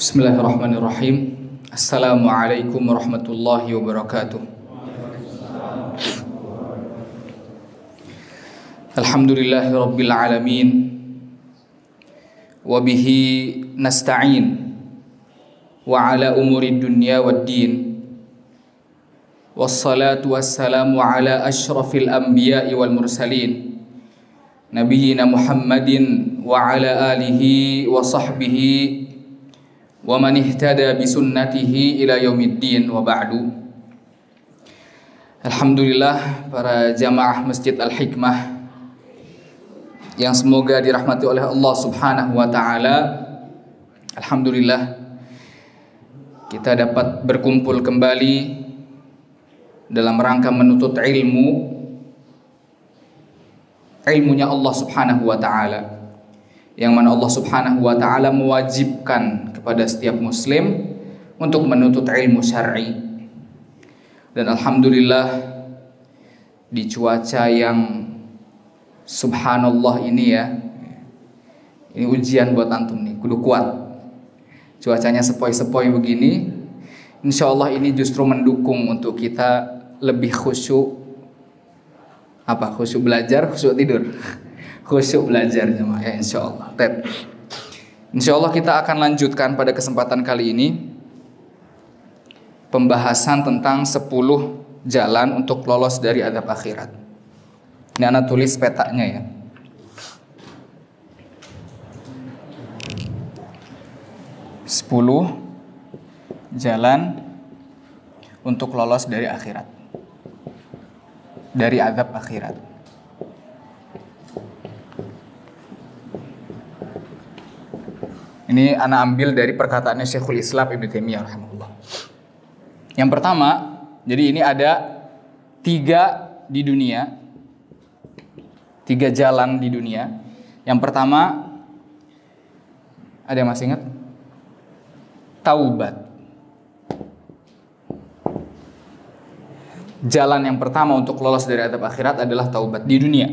بسم الله الرحمن الرحيم السلام عليكم ورحمة الله وبركاته الحمد لله رب العالمين وبه نستعين وعلى أمور الدنيا والدين والصلاة والسلام على أشرف الأنبياء والمرسلين نبينا محمد وعلى آله وصحبه وصحبه wa man ihtada bi sunnatihi ila yaumiddin wa ba'du. Alhamdulillah para jamaah Masjid Al-Hikmah yang semoga dirahmati oleh Allah Subhanahu wa taala. Alhamdulillah kita dapat berkumpul kembali dalam rangka menuntut ilmu ilmunya Allah Subhanahu wa taala yang mana Allah Subhanahu wa taala mewajibkan kepada setiap muslim untuk menuntut ilmu syar'i. Dan alhamdulillah di cuaca yang subhanallah ini ya. Ini ujian buat antum nih, kudu kuat. Cuacanya sepoi-sepoi begini, insya Allah ini justru mendukung untuk kita lebih khusyuk apa khusyuk belajar, khusyuk tidur. khusyuk belajar jemaah ya insya. Tep. Insya Allah kita akan lanjutkan pada kesempatan kali ini pembahasan tentang 10 jalan untuk lolos dari adab akhirat. Ini anak tulis petanya ya. Sepuluh jalan untuk lolos dari akhirat. Dari adab akhirat. Ini anak ambil dari perkataannya Syekhul Islam Ibn Taimiyah rahimahullah. Yang pertama, jadi ini ada tiga di dunia, tiga jalan di dunia. Yang pertama, ada yang masih ingat? Taubat. Jalan yang pertama untuk lolos dari adab akhirat adalah taubat di dunia.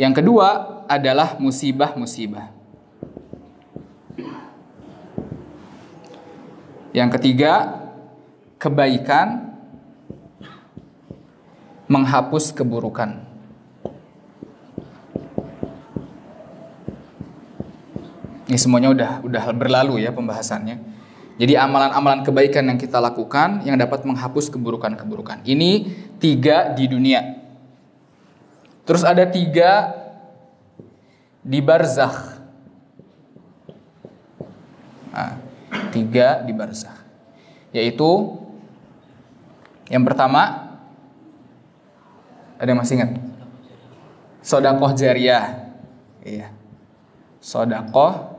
Yang kedua adalah musibah-musibah. Yang ketiga, kebaikan menghapus keburukan. Ini semuanya udah udah berlalu ya pembahasannya. Jadi amalan-amalan kebaikan yang kita lakukan yang dapat menghapus keburukan-keburukan. Ini tiga di dunia. Terus ada tiga di barzakh. Nah, tiga di barzakh. Yaitu yang pertama ada yang masih ingat? Sodakoh jariah. Iya. Sodakoh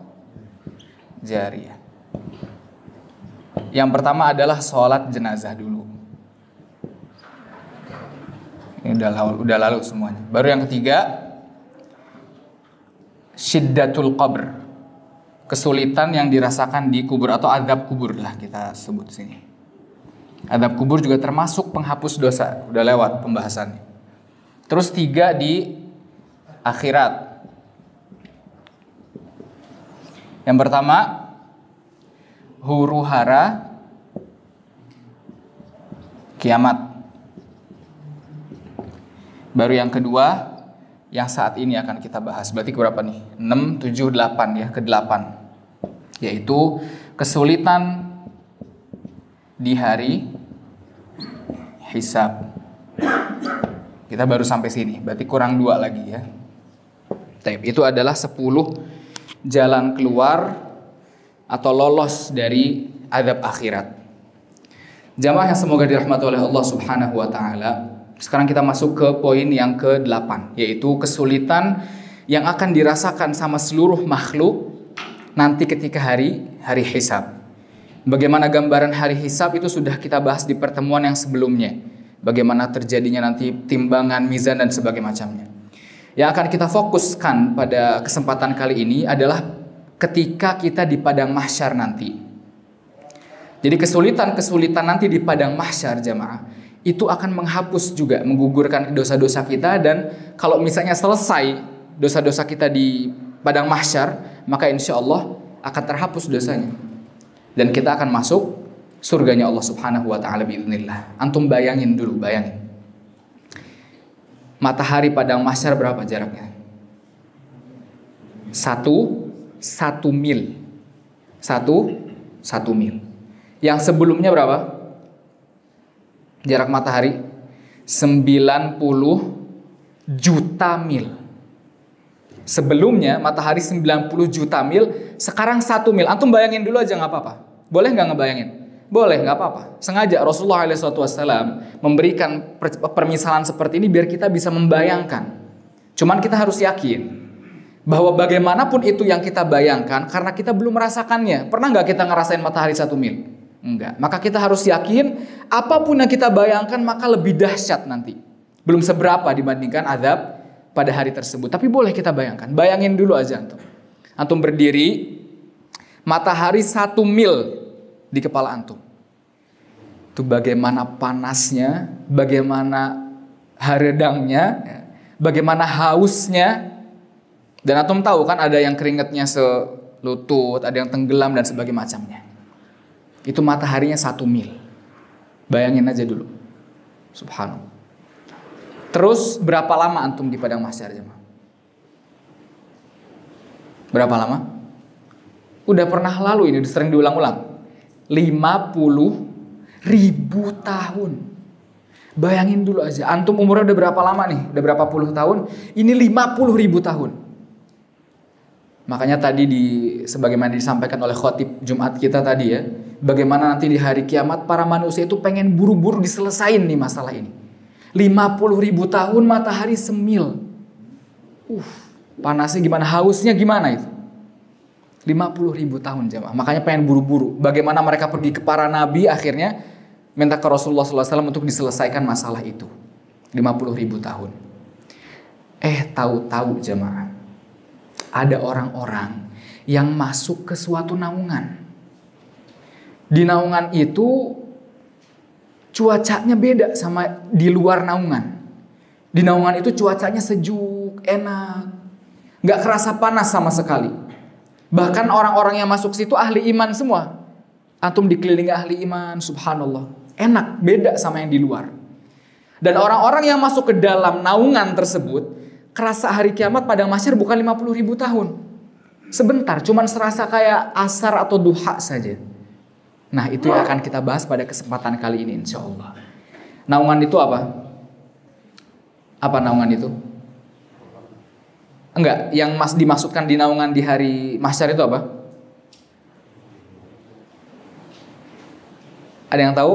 jariah. Yang pertama adalah sholat jenazah dulu. Ini udah lalu, udah lalu semuanya. Baru yang ketiga, syiddatul qabr kesulitan yang dirasakan di kubur atau adab kubur lah kita sebut sini. Adab kubur juga termasuk penghapus dosa, udah lewat pembahasannya. Terus tiga di akhirat. Yang pertama huru hara kiamat. Baru yang kedua yang saat ini akan kita bahas. Berarti berapa nih? 6, 7, 8 ya, ke 8 yaitu kesulitan di hari hisab. Kita baru sampai sini, berarti kurang dua lagi ya. Tape itu adalah 10 jalan keluar atau lolos dari adab akhirat. Jamaah yang semoga dirahmati oleh Allah Subhanahu wa taala. Sekarang kita masuk ke poin yang ke-8 yaitu kesulitan yang akan dirasakan sama seluruh makhluk nanti ketika hari hari hisab. Bagaimana gambaran hari hisab itu sudah kita bahas di pertemuan yang sebelumnya. Bagaimana terjadinya nanti timbangan, mizan dan sebagainya macamnya. Yang akan kita fokuskan pada kesempatan kali ini adalah ketika kita di padang mahsyar nanti. Jadi kesulitan-kesulitan nanti di padang mahsyar jamaah itu akan menghapus juga, menggugurkan dosa-dosa kita dan kalau misalnya selesai dosa-dosa kita di padang mahsyar, maka insya Allah akan terhapus dosanya. Dan kita akan masuk surganya Allah Subhanahu wa taala biiznillah. Antum bayangin dulu, bayangin. Matahari padang mahsyar berapa jaraknya? Satu, satu mil. Satu, satu mil. Yang sebelumnya berapa? Jarak matahari 90 juta mil. Sebelumnya matahari 90 juta mil, sekarang satu mil. Antum bayangin dulu aja nggak apa-apa. Boleh nggak ngebayangin? Boleh, nggak apa-apa. Sengaja Rasulullah SAW memberikan permisalan seperti ini biar kita bisa membayangkan. Cuman kita harus yakin bahwa bagaimanapun itu yang kita bayangkan karena kita belum merasakannya. Pernah nggak kita ngerasain matahari satu mil? Enggak. Maka kita harus yakin apa pun yang kita bayangkan maka lebih dahsyat nanti. Belum seberapa dibandingkan azab pada hari tersebut. Tapi boleh kita bayangkan. Bayangin dulu aja antum. Antum berdiri, matahari satu mil di kepala antum. Itu bagaimana panasnya, bagaimana haredangnya, ya, bagaimana hausnya. Dan antum tahu kan ada yang keringatnya selutut, ada yang tenggelam dan sebagainya macamnya. Itu mataharinya satu mil. Bayangin aja dulu. Subhanallah. Terus berapa lama antum di padang mahsyar jemaah? Berapa lama? Udah pernah lalu ini sering diulang-ulang. 50 ribu tahun. Bayangin dulu aja, antum umurnya udah berapa lama nih? Udah berapa puluh tahun? Ini 50 ribu tahun. Makanya tadi di sebagaimana disampaikan oleh khotib Jumat kita tadi ya, bagaimana nanti di hari kiamat para manusia itu pengen buru-buru diselesain nih masalah ini. 50 ribu tahun matahari semil. Uh, panasnya gimana? Hausnya gimana itu? 50 ribu tahun jamaah. Makanya pengen buru-buru. Bagaimana mereka pergi ke para nabi akhirnya minta ke Rasulullah SAW untuk diselesaikan masalah itu. 50 ribu tahun. Eh tahu-tahu jamaah. Ada orang-orang yang masuk ke suatu naungan. Di naungan itu cuacanya beda sama di luar naungan. Di naungan itu cuacanya sejuk, enak, nggak kerasa panas sama sekali. Bahkan orang-orang yang masuk situ ahli iman semua. Antum dikelilingi ahli iman, subhanallah. Enak, beda sama yang di luar. Dan orang-orang yang masuk ke dalam naungan tersebut, kerasa hari kiamat pada masyar bukan 50 ribu tahun. Sebentar, cuman serasa kayak asar atau duha saja. Nah itu yang akan kita bahas pada kesempatan kali ini insya Allah. Naungan itu apa? Apa naungan itu? Enggak, yang mas dimaksudkan di naungan di hari mahsyar itu apa? Ada yang tahu?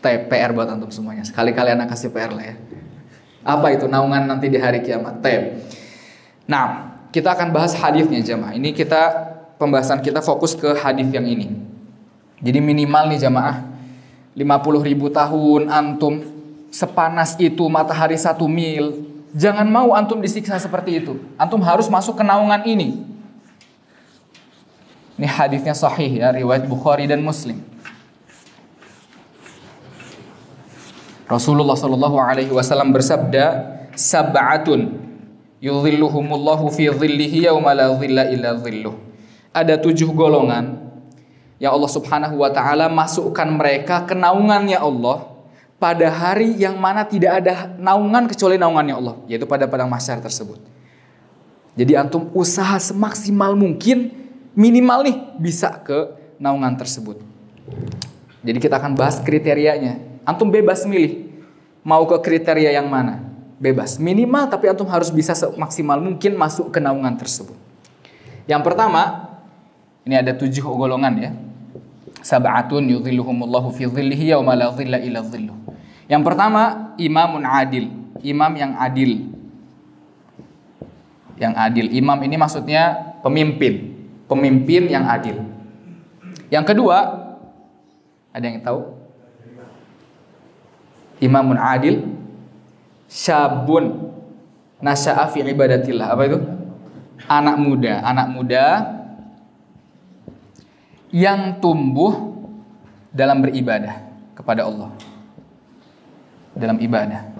PR buat antum semuanya. Sekali-kali anak kasih PR lah ya. Apa itu naungan nanti di hari kiamat? Tep. Nah, kita akan bahas hadisnya jemaah. Ini kita pembahasan kita fokus ke hadis yang ini. Jadi minimal nih jamaah 50 ribu tahun antum sepanas itu matahari satu mil. Jangan mau antum disiksa seperti itu. Antum harus masuk ke naungan ini. Ini hadisnya sahih ya, riwayat Bukhari dan Muslim. Rasulullah Shallallahu Alaihi Wasallam bersabda, sab'atun yudhilluhumullahu fi dhillihi yawma la dhilla illa dhilluh ada tujuh golongan yang Allah Subhanahu wa taala masukkan mereka ke naungannya Allah pada hari yang mana tidak ada naungan kecuali naungannya Allah, yaitu pada padang mahsyar tersebut. Jadi antum usaha semaksimal mungkin minimal nih bisa ke naungan tersebut. Jadi kita akan bahas kriterianya. Antum bebas milih mau ke kriteria yang mana. Bebas. Minimal tapi antum harus bisa semaksimal mungkin masuk ke naungan tersebut. Yang pertama, ini ada tujuh golongan ya. Sab'atun yudhilluhumullahu fi dhillihi yawma la dhilla illa dhilluh. Yang pertama, imamun adil. Imam yang adil. Yang adil. Imam ini maksudnya pemimpin. Pemimpin yang adil. Yang kedua, ada yang tahu? Imamun adil. Syabun. Nasya'a fi ibadatillah. Apa itu? Anak muda. Anak muda yang tumbuh dalam beribadah kepada Allah. Dalam ibadah.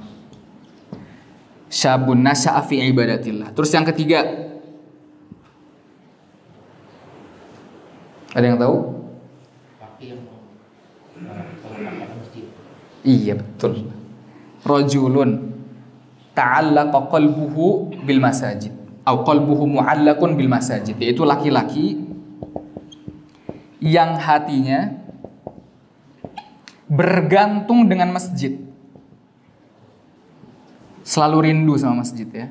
Syabun nasya'a fi ibadatillah. Terus yang ketiga, Ada yang tahu? Iya betul. Rajulun ta'allaqa qalbuhu bil masajid atau qalbuhu mu'allaqun bil masajid yaitu laki-laki yang hatinya bergantung dengan masjid. Selalu rindu sama masjid ya.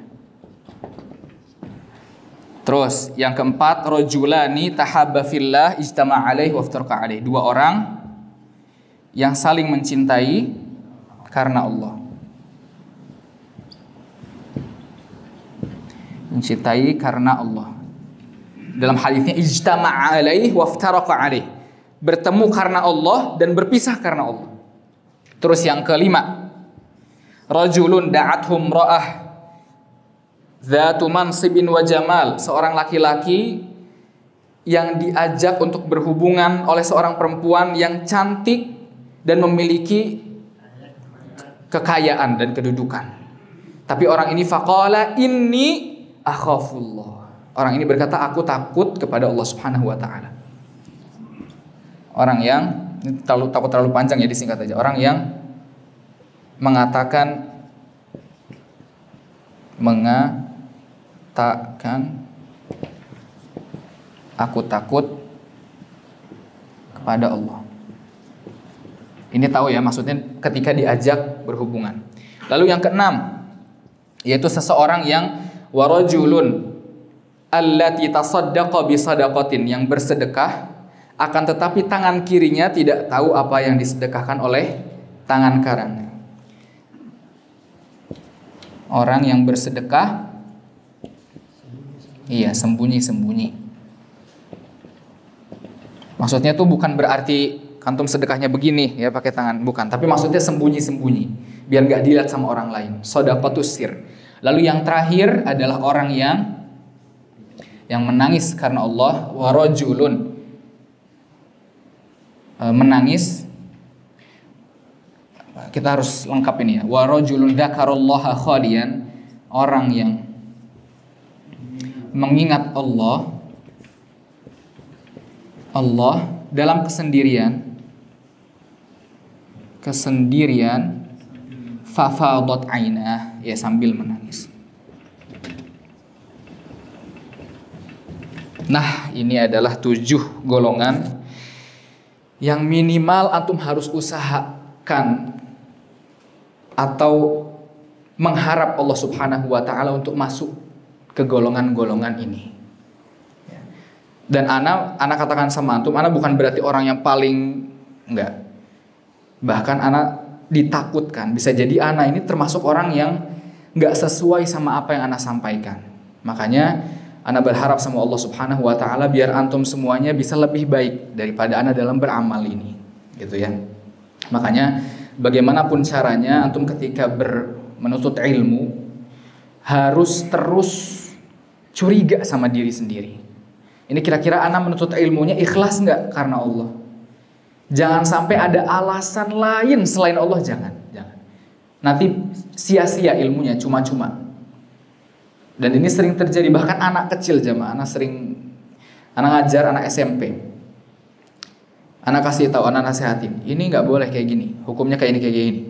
Terus yang keempat rajulani tahabba fillah ijtama alaihi waftarqa alaihi. Dua orang yang saling mencintai karena Allah. Mencintai karena Allah. Dalam hadisnya ijtama'a alaihi waftaraqa alaihi. Bertemu karena Allah dan berpisah karena Allah. Terus yang kelima, rajulun da'athum ra'ah Zatu mansibin wa jamal, seorang laki-laki yang diajak untuk berhubungan oleh seorang perempuan yang cantik dan memiliki kekayaan dan kedudukan. Tapi orang ini faqala inni akhafullah. Orang ini berkata aku takut kepada Allah Subhanahu wa taala. Orang yang ini terlalu takut terlalu panjang ya disingkat aja. Orang yang mengatakan mengatakan aku takut kepada Allah. Ini tahu ya maksudnya ketika diajak berhubungan. Lalu yang keenam yaitu seseorang yang warajulun allati tasaddaqa bi sadaqatin. Yang bersedekah akan tetapi tangan kirinya tidak tahu apa yang disedekahkan oleh tangan kanannya. Orang yang bersedekah iya sembunyi-sembunyi. Maksudnya tuh bukan berarti kantum sedekahnya begini ya pakai tangan. Bukan tapi maksudnya sembunyi-sembunyi. Biar nggak dilihat sama orang lain. Sodakotus sir. Lalu yang terakhir adalah orang yang yang menangis karena Allah warojulun e, menangis kita harus lengkap ini ya warojulun dakarullaha khalian orang yang mengingat Allah Allah dalam kesendirian kesendirian fafadat ainah ya sambil menangis. Nah, ini adalah tujuh golongan yang minimal antum harus usahakan atau mengharap Allah Subhanahu wa taala untuk masuk ke golongan-golongan ini. Dan ana ana katakan sama antum, ana bukan berarti orang yang paling enggak Bahkan anak ditakutkan. Bisa jadi anak ini termasuk orang yang nggak sesuai sama apa yang anak sampaikan. Makanya anak berharap sama Allah Subhanahu wa taala biar antum semuanya bisa lebih baik daripada anak dalam beramal ini. Gitu ya. Makanya bagaimanapun caranya antum ketika ber, menuntut ilmu harus terus curiga sama diri sendiri. Ini kira-kira anak menuntut ilmunya ikhlas nggak karena Allah? Jangan sampai ada alasan lain selain Allah, jangan. jangan. Nanti sia-sia ilmunya, cuma-cuma. Dan ini sering terjadi, bahkan anak kecil jamaah, anak sering, anak ngajar, anak SMP. Anak kasih tahu, anak nasihatin, ini nggak boleh kayak gini, hukumnya kayak ini, kayak gini.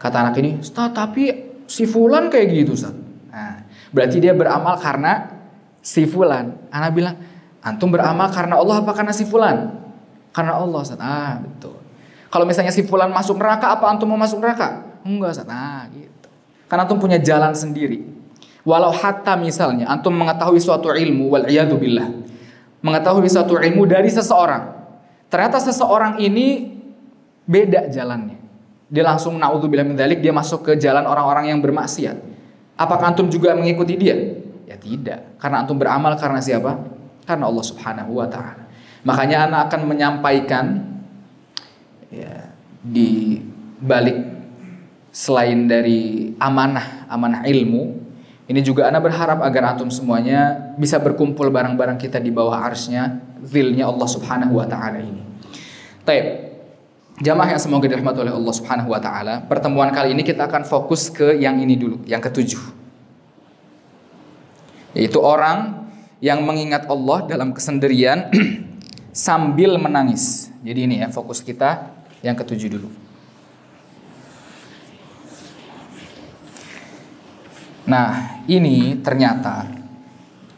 Kata anak ini, Ustaz, tapi si Fulan kayak gitu, Ustaz. Nah, berarti dia beramal karena si Fulan. Anak bilang, antum beramal karena Allah apa karena si Fulan? Karena Allah Ustaz. Ah, betul. Kalau misalnya si fulan masuk neraka, apa antum mau masuk neraka? Enggak Ustaz. Ah, gitu. Karena antum punya jalan sendiri. Walau hatta misalnya antum mengetahui suatu ilmu wal billah. Mengetahui suatu ilmu dari seseorang. Ternyata seseorang ini beda jalannya. Dia langsung naudzubillah min dia masuk ke jalan orang-orang yang bermaksiat. Apakah antum juga mengikuti dia? Ya tidak. Karena antum beramal karena siapa? Karena Allah Subhanahu wa taala. Makanya anak akan menyampaikan ya, di balik selain dari amanah amanah ilmu, ini juga anak berharap agar antum semuanya bisa berkumpul barang-barang kita di bawah arsnya, zilnya Allah Subhanahu wa taala ini. Taib. Jamaah yang semoga dirahmati oleh Allah Subhanahu wa taala, pertemuan kali ini kita akan fokus ke yang ini dulu, yang ketujuh. Yaitu orang yang mengingat Allah dalam kesendirian sambil menangis. Jadi ini ya fokus kita yang ketujuh dulu. Nah, ini ternyata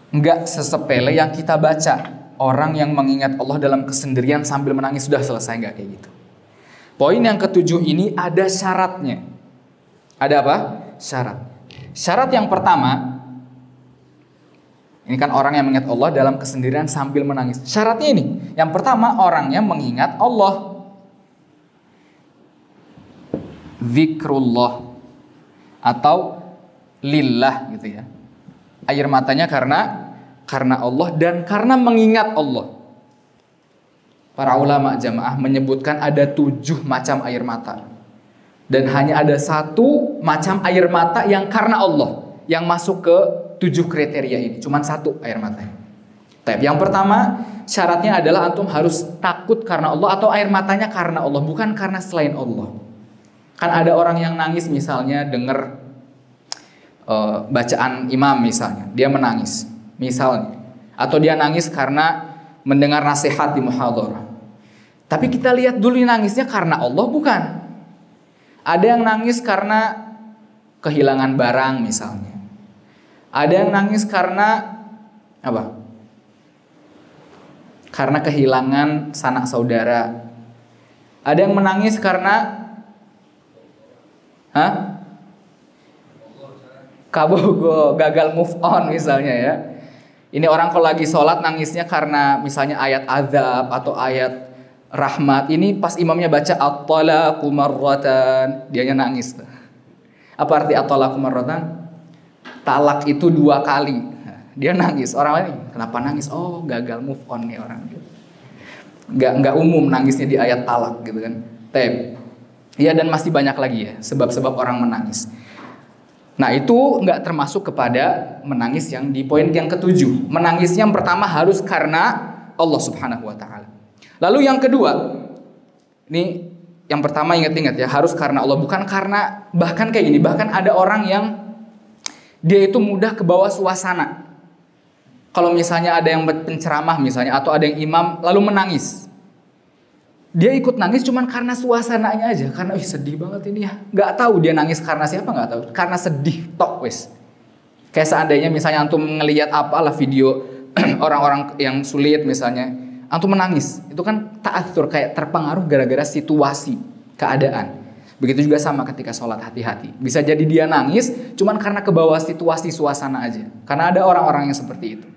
nggak sesepele yang kita baca. Orang yang mengingat Allah dalam kesendirian sambil menangis sudah selesai nggak kayak gitu. Poin yang ketujuh ini ada syaratnya. Ada apa? Syarat. Syarat yang pertama, ini kan orang yang mengingat Allah dalam kesendirian sambil menangis. Syaratnya ini, yang pertama orangnya mengingat Allah. Zikrullah atau lillah gitu ya. Air matanya karena karena Allah dan karena mengingat Allah. Para ulama jamaah menyebutkan ada tujuh macam air mata. Dan hanya ada satu macam air mata yang karena Allah. Yang masuk ke tujuh kriteria ini. Cuman satu air mata. Tapi yang pertama syaratnya adalah antum harus takut karena Allah atau air matanya karena Allah. Bukan karena selain Allah. Kan ada orang yang nangis misalnya dengar uh, bacaan imam misalnya. Dia menangis. Misalnya. Atau dia nangis karena mendengar nasihat di muhadharah. Tapi kita lihat dulu nangisnya karena Allah bukan. Ada yang nangis karena kehilangan barang misalnya. Ada yang nangis karena apa? Karena kehilangan sanak saudara. Ada yang menangis karena Hah? Kabogo gagal move on misalnya ya. Ini orang kalau lagi sholat nangisnya karena misalnya ayat azab atau ayat rahmat ini pas imamnya baca at-talaqu marratan dianya nangis apa arti at-talaqu talak itu dua kali. Dia nangis orang lain kenapa nangis? Oh gagal move on nih orang. Nggak nggak umum nangisnya di ayat talak gitu kan. Tem ya dan masih banyak lagi ya sebab-sebab orang menangis Nah itu nggak termasuk kepada menangis yang di poin yang ketujuh. Menangisnya yang pertama harus karena Allah Subhanahu Wa Taala. Lalu yang kedua, ini yang pertama ingat-ingat ya, harus karena Allah, bukan karena bahkan kayak gini, bahkan ada orang yang dia itu mudah ke bawah suasana. Kalau misalnya ada yang penceramah misalnya atau ada yang imam lalu menangis. Dia ikut nangis cuman karena suasananya aja, karena ih sedih banget ini ya. Gak tahu dia nangis karena siapa nggak tahu, karena sedih tok wes. Kayak seandainya misalnya antum ngelihat apalah video orang-orang yang sulit misalnya, antum menangis, itu kan ta'athur kayak terpengaruh gara-gara situasi, keadaan. Begitu juga sama ketika sholat hati-hati. Bisa jadi dia nangis cuman karena ke bawah situasi suasana aja. Karena ada orang-orang yang seperti itu.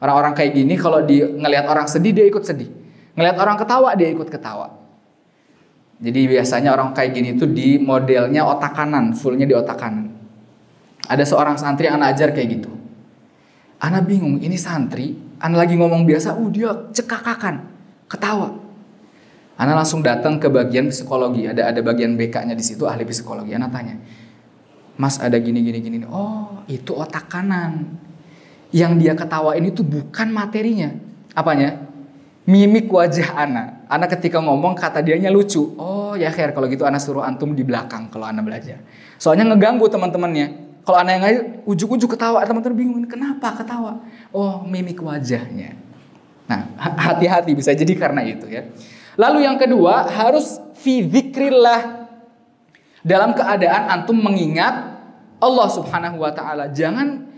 Orang-orang kayak gini kalau di ngelihat orang sedih dia ikut sedih. Ngelihat orang ketawa dia ikut ketawa. Jadi biasanya orang kayak gini tuh di modelnya otak kanan, fullnya di otak kanan. Ada seorang santri yang anak ajar kayak gitu. Anak bingung, ini santri Ana lagi ngomong biasa, uh dia cekakakan, ketawa. Ana langsung datang ke bagian psikologi, ada ada bagian BK-nya di situ ahli psikologi. Ana tanya, Mas ada gini gini gini. Oh itu otak kanan. Yang dia ketawain itu bukan materinya. Apanya? Mimik wajah Ana. Ana ketika ngomong kata dianya lucu. Oh ya khair kalau gitu Ana suruh antum di belakang kalau Ana belajar. Soalnya ngeganggu teman-temannya. Kalau anak yang ujuk-ujuk ketawa, teman-teman bingung kenapa ketawa? Oh, mimik wajahnya. Nah, hati-hati bisa jadi karena itu ya. Lalu yang kedua, harus fi dzikrillah. Dalam keadaan antum mengingat Allah Subhanahu wa taala. Jangan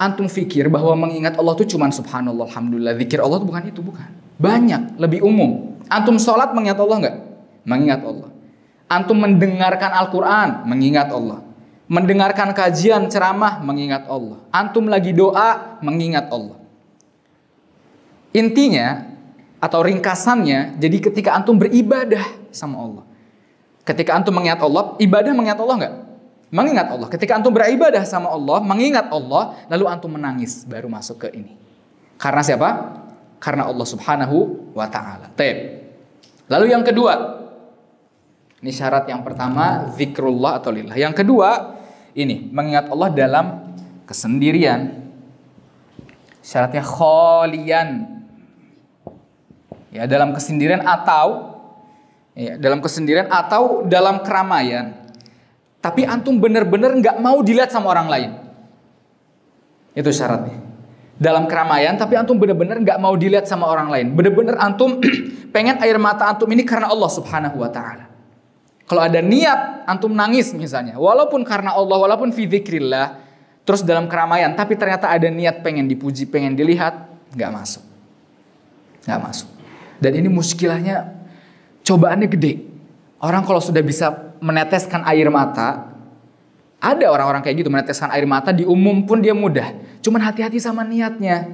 antum fikir bahwa mengingat Allah itu cuma subhanallah, alhamdulillah. Zikir Allah itu bukan itu, bukan. Banyak, lebih umum. Antum sholat mengingat Allah enggak? Mengingat Allah. Antum mendengarkan Al-Quran, mengingat Allah mendengarkan kajian ceramah mengingat Allah. Antum lagi doa mengingat Allah. Intinya atau ringkasannya, jadi ketika antum beribadah sama Allah. Ketika antum mengingat Allah, ibadah mengingat Allah enggak? Mengingat Allah. Ketika antum beribadah sama Allah, mengingat Allah, lalu antum menangis baru masuk ke ini. Karena siapa? Karena Allah Subhanahu wa taala. Lalu yang kedua, ini syarat yang pertama, zikrullah atau lillah. Yang kedua, ini mengingat Allah dalam kesendirian. Syaratnya kholian. Ya, dalam kesendirian atau ya, dalam kesendirian atau dalam keramaian. Tapi antum benar-benar nggak mau dilihat sama orang lain. Itu syaratnya. dalam keramaian, tapi antum benar-benar nggak mau dilihat sama orang lain. Benar-benar antum pengen air mata antum ini karena Allah Subhanahu wa taala. Kalau ada niat antum nangis misalnya, walaupun karena Allah, walaupun fi dzikrillah, terus dalam keramaian, tapi ternyata ada niat pengen dipuji, pengen dilihat, nggak masuk. Nggak masuk. Dan ini muskilahnya cobaannya gede. Orang kalau sudah bisa meneteskan air mata, ada orang-orang kayak gitu meneteskan air mata di umum pun dia mudah. Cuman hati-hati sama niatnya.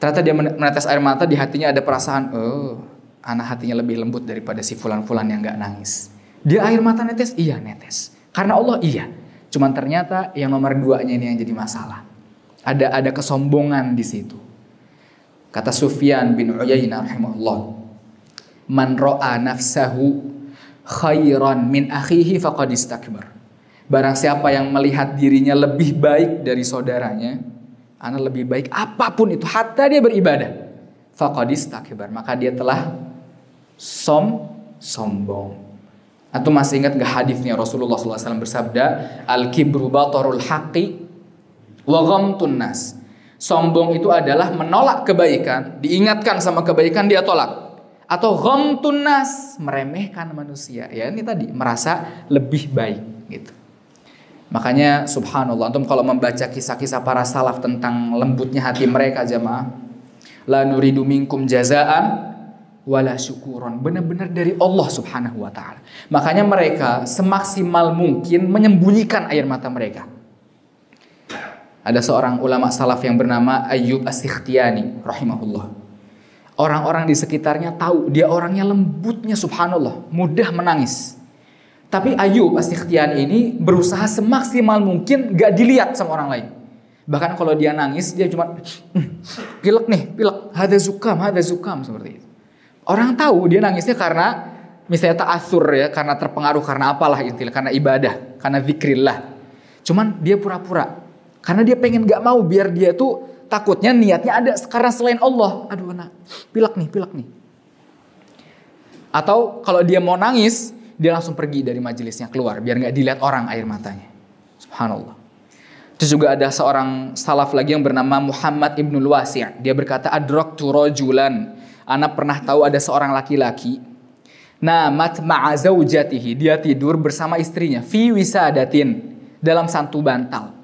Ternyata dia menetes air mata di hatinya ada perasaan, oh, anak hatinya lebih lembut daripada si fulan-fulan yang nggak nangis. Dia air mata netes, iya netes. Karena Allah iya. Cuman ternyata yang nomor duanya ini yang jadi masalah. Ada ada kesombongan di situ. Kata Sufyan bin Uyainah rahimahullah, "Man ra'a nafsahu khairan min akhihi faqad istakbar." Barang siapa yang melihat dirinya lebih baik dari saudaranya, anak lebih baik apa pun itu, hatta dia beribadah, faqad istakbar, maka dia telah som sombong. Atau masih ingat gak hadisnya Rasulullah SAW bersabda, Al-kibru batarul haqqi wa ghamtun nas. Sombong itu adalah menolak kebaikan, diingatkan sama kebaikan dia tolak. Atau ghamtun nas, meremehkan manusia. Ya ini tadi, merasa lebih baik gitu. Makanya subhanallah, antum kalau membaca kisah-kisah para salaf tentang lembutnya hati mereka jamaah, la nuridu minkum jazaan wala syukuron. Benar-benar dari Allah subhanahu wa ta'ala. Makanya mereka semaksimal mungkin menyembunyikan air mata mereka. Ada seorang ulama salaf yang bernama Ayyub As-Sikhtiyani rahimahullah. Orang-orang di sekitarnya tahu dia orangnya lembutnya subhanallah, mudah menangis. Tapi Ayub As-Sikhtiyani ini berusaha semaksimal mungkin gak dilihat sama orang lain. Bahkan kalau dia nangis dia cuma hmm, pilek nih, pilek, ada zukam, ada zukam seperti itu. Orang tahu dia nangisnya karena misalnya ta'asur ya, karena terpengaruh karena apalah intinya, karena ibadah, karena zikrillah. Cuman dia pura-pura. Karena dia pengen gak mau biar dia tuh takutnya niatnya ada karena selain Allah. Aduh anak, pilek nih, pilek nih. Atau kalau dia mau nangis, dia langsung pergi dari majelisnya keluar biar nggak dilihat orang air matanya. Subhanallah. Terus juga ada seorang salaf lagi yang bernama Muhammad ibnul Wasi'. Dia berkata, Adrok rojulan Anak pernah tahu ada seorang laki-laki namat ma'azaujatihi. Dia tidur bersama istrinya fi wisadatin dalam santu bantal.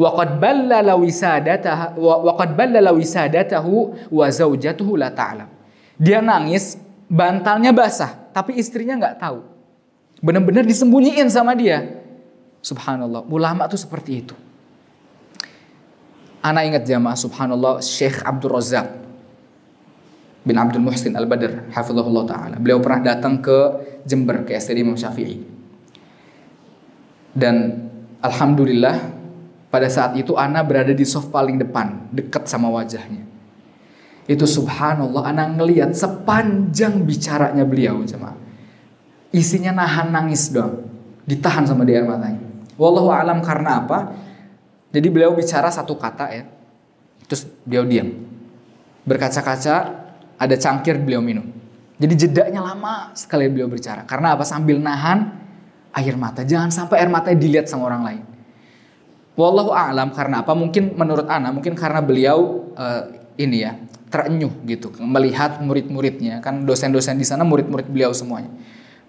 Waqad ballala wisadataha waqad ballala wisadatahu wa zaujatuhu la. Dia nangis, bantalnya basah, tapi istrinya nggak tahu. Benar-benar disembunyiin sama dia. Subhanallah, ulama tuh seperti itu. Anak ingat jamaah subhanallah Syekh Abdul Razak bin Abdul Muhsin Al-Badr hafizahullah taala. Beliau pernah datang ke Jember ke STD Imam Syafi'i. Dan alhamdulillah pada saat itu Ana berada di soft paling depan, dekat sama wajahnya. Itu subhanallah Ana ngelihat sepanjang bicaranya beliau jemaah. Isinya nahan nangis dong. Ditahan sama dia matanya. Wallahu alam karena apa? Jadi beliau bicara satu kata ya. Terus beliau diam. Berkaca-kaca ada cangkir beliau minum. Jadi jedanya lama sekali beliau bicara. Karena apa? Sambil nahan air mata. Jangan sampai air matanya dilihat sama orang lain. Wallahu a'lam karena apa? Mungkin menurut Ana, mungkin karena beliau uh, ini ya terenyuh gitu melihat murid-muridnya kan dosen-dosen di sana murid-murid beliau semuanya.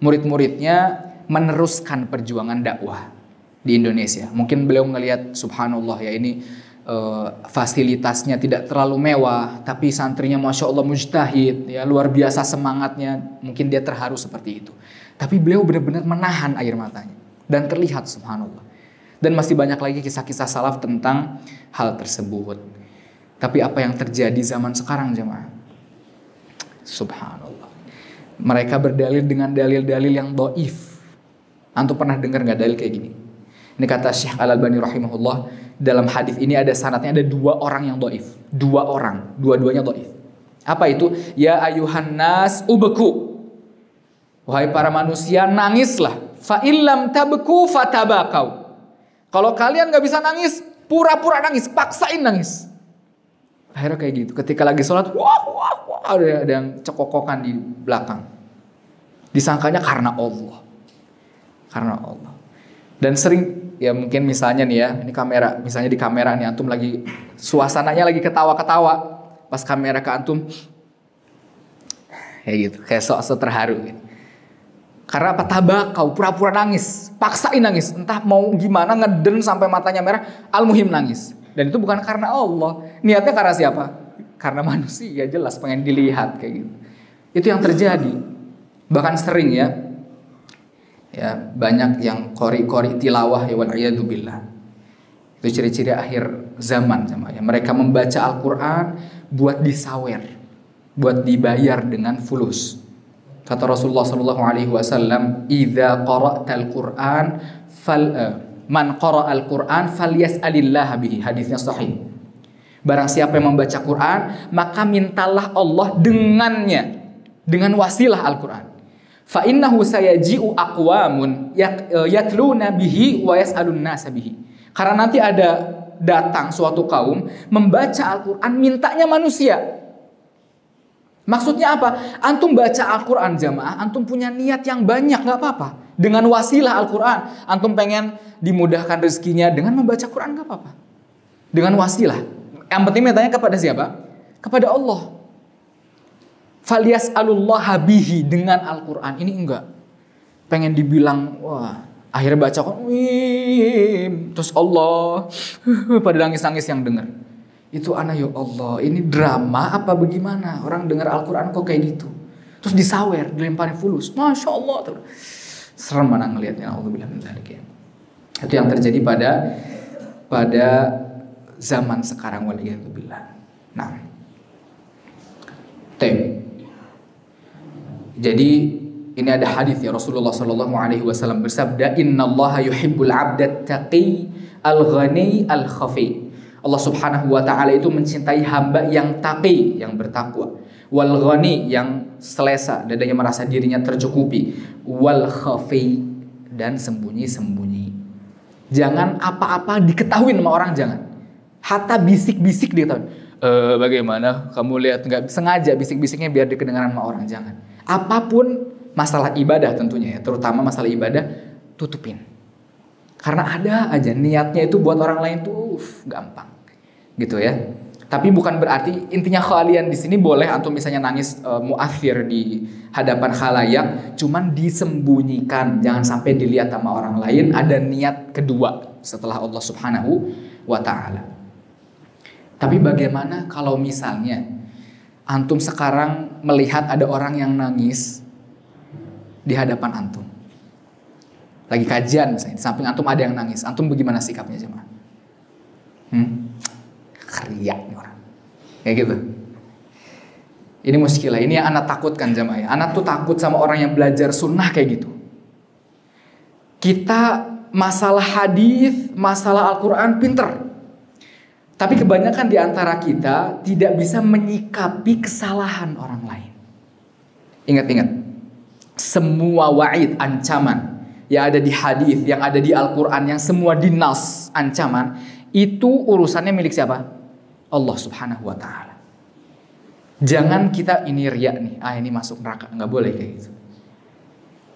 Murid-muridnya meneruskan perjuangan dakwah di Indonesia. Mungkin beliau ngelihat subhanallah ya ini uh, fasilitasnya tidak terlalu mewah, tapi santrinya masya Allah mujtahid, ya luar biasa semangatnya, mungkin dia terharu seperti itu. Tapi beliau benar-benar menahan air matanya dan terlihat subhanallah. Dan masih banyak lagi kisah-kisah salaf tentang hal tersebut. Tapi apa yang terjadi zaman sekarang jemaah? Subhanallah. Mereka berdalil dengan dalil-dalil yang doif. Antum pernah dengar nggak dalil kayak gini? Ini kata Syekh Al Albani rahimahullah dalam hadis ini ada sanatnya ada dua orang yang doif. Dua orang, dua-duanya doif. Apa itu? Ya ayuhan nas ubeku. Wahai para manusia, nangislah. Fa illam tabku fatabakau. Kalau kalian nggak bisa nangis, pura-pura nangis, paksain nangis. Akhirnya kayak gitu. Ketika lagi sholat, wah, wah, wah, ada, ada yang cekokokan di belakang. Disangkanya karena Allah. Karena Allah. Dan sering ya mungkin misalnya nih ya, ini kamera, misalnya di kamera nih antum lagi suasananya lagi ketawa-ketawa. Pas kamera ke antum kayak gitu, kayak sok-sok terharu gitu. Karena apa? Tabakau, pura-pura nangis, paksain nangis. Entah mau gimana ngeden sampai matanya merah, al-muhim nangis. Dan itu bukan karena Allah. Niatnya karena siapa? Karena manusia jelas pengen dilihat kayak gitu. Itu yang terjadi. Bahkan sering ya. Ya, banyak yang kori-kori tilawah ya billah. Itu ciri-ciri akhir zaman sama ya. Mereka membaca Al-Qur'an buat disawer, buat dibayar dengan fulus. Kata Rasulullah Shallallahu Alaihi Wasallam, "Idza qara'tal Qur'an, fal uh, man qara'al Qur'an falyas'alillah bihi." Hadisnya sahih. Barang siapa yang membaca Quran, maka mintalah Allah dengannya, dengan wasilah Al-Quran. Fa innahu sayaji'u aqwamun eh, yatluna bihi wa yas'alun nasa bihi. Karena nanti ada datang suatu kaum membaca Al-Quran mintanya manusia. Maksudnya apa? Antum baca Al-Quran jamaah, antum punya niat yang banyak, nggak apa-apa. Dengan wasilah Al-Quran, antum pengen dimudahkan rezekinya dengan membaca Quran nggak apa-apa. Dengan wasilah. Yang penting mintanya kepada siapa? Kepada Allah. Falias alullah habihi dengan Al-Quran. Ini enggak. Pengen dibilang, wah, akhirnya baca, terus Allah, pada nangis-nangis yang dengar. Itu anak ya Allah, ini drama apa bagaimana? Orang dengar Al-Quran kok kayak gitu. Terus disawer, dilemparin fulus. Masya Allah. Serem mana ngelihatnya. Bilang ya. Itu yang terjadi pada pada zaman sekarang waliyadzubillah. Nah. Tem. Jadi ini ada hadis ya Rasulullah Shallallahu Alaihi Wasallam bersabda Inna Allah yuhibbul abdat taqi al ghani al khafi Allah Subhanahu wa taala itu mencintai hamba yang taqi, yang bertakwa. Wal ghani yang selesa, dadanya merasa dirinya tercukupi. Wal khafi dan sembunyi-sembunyi. Jangan apa-apa diketahui sama orang jangan. Hatta bisik-bisik diketahui. E, bagaimana kamu lihat nggak sengaja bisik-bisiknya biar dikendengaran sama orang jangan. Apa pun masalah ibadah tentunya ya, terutama masalah ibadah tutupin. Karena ada aja niatnya itu buat orang lain tuh gampang gitu ya. Tapi bukan berarti intinya kalian di sini boleh atau misalnya nangis e, muafir di hadapan khalayak, cuman disembunyikan, jangan sampai dilihat sama orang lain. Ada niat kedua setelah Allah Subhanahu wa taala. Tapi bagaimana kalau misalnya antum sekarang melihat ada orang yang nangis di hadapan antum? Lagi kajian misalnya, di samping antum ada yang nangis, antum bagaimana sikapnya jemaah? Hmm? Kriak nih orang. Kayak gitu. Ini muskilah, ini yang anak takutkan jamaah ya. Anak tuh takut sama orang yang belajar sunnah kayak gitu. Kita masalah hadis, masalah Al-Quran pinter. Tapi kebanyakan di antara kita tidak bisa menyikapi kesalahan orang lain. Ingat-ingat, semua wa'id ancaman yang ada di hadis, yang ada di Al-Quran, yang semua dinas ancaman, itu urusannya milik siapa? Allah Subhanahu wa taala. Jangan kita ini riak nih, ah ini masuk neraka, nggak boleh kayak gitu.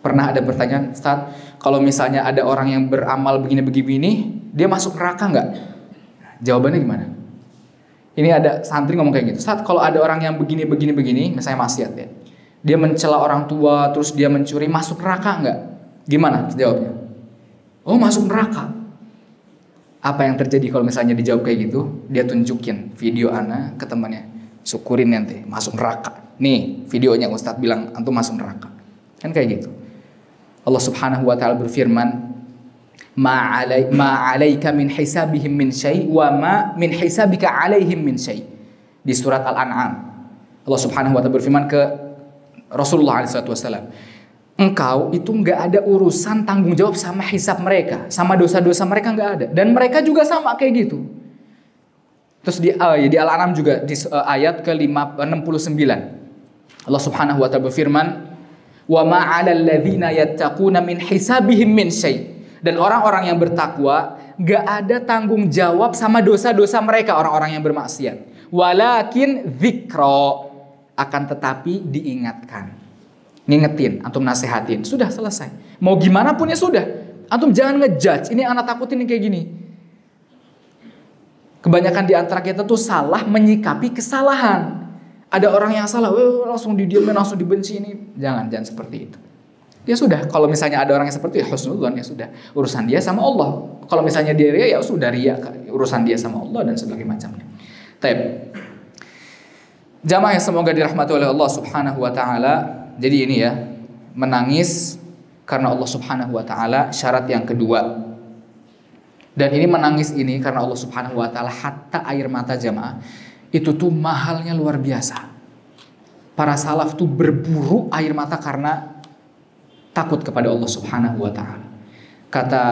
Pernah ada pertanyaan, Ustaz, kalau misalnya ada orang yang beramal begini-begini, dia masuk neraka nggak? Jawabannya gimana? Ini ada santri ngomong kayak gitu, Ustaz, kalau ada orang yang begini-begini-begini, misalnya maksiat ya, dia mencela orang tua, terus dia mencuri, masuk neraka nggak? Gimana jawabnya? Oh masuk neraka apa yang terjadi kalau misalnya dijawab kayak gitu dia tunjukin video Ana ke temannya. Syukurin nanti masuk neraka. Nih videonya Ustadz bilang antum masuk neraka. Kan kayak gitu. Allah Subhanahu wa taala berfirman ma alai ma min hisabihim min syai wa ma min hisabika alaihim min syai. Di surat Al-An'am. Allah Subhanahu wa taala berfirman ke Rasulullah SAW engkau itu nggak ada urusan tanggung jawab sama hisap mereka, sama dosa-dosa mereka nggak ada. Dan mereka juga sama kayak gitu. Terus di uh, di Al-An'am juga di uh, ayat ke-69 Allah Subhanahu wa taala berfirman, "Wa ma 'alal ladzina yattaquna min hisabihim min syai." Dan orang-orang yang bertakwa nggak ada tanggung jawab sama dosa-dosa mereka orang-orang yang bermaksiat. Walakin dzikra akan tetapi diingatkan ngingetin, antum nasehatin, sudah selesai. Mau gimana pun ya sudah. Antum jangan ngejudge, ini anak takutin kayak gini. Kebanyakan di antara kita tuh salah menyikapi kesalahan. Ada orang yang salah, Weh, langsung didiamin, langsung dibenci ini. Jangan, jangan seperti itu. Ya sudah, kalau misalnya ada orang yang seperti itu, ya husnudzon ya sudah. Urusan dia sama Allah. Kalau misalnya dia ria, ya sudah ria. Urusan dia sama Allah dan sebagainya macamnya. Taib. Jamaah yang semoga dirahmati oleh Allah Subhanahu wa taala. Jadi ini ya, menangis karena Allah Subhanahu wa taala syarat yang kedua. Dan ini menangis ini karena Allah Subhanahu wa taala hatta air mata jamaah itu tuh mahalnya luar biasa. Para salaf tuh berburu air mata karena takut kepada Allah Subhanahu wa taala. Kata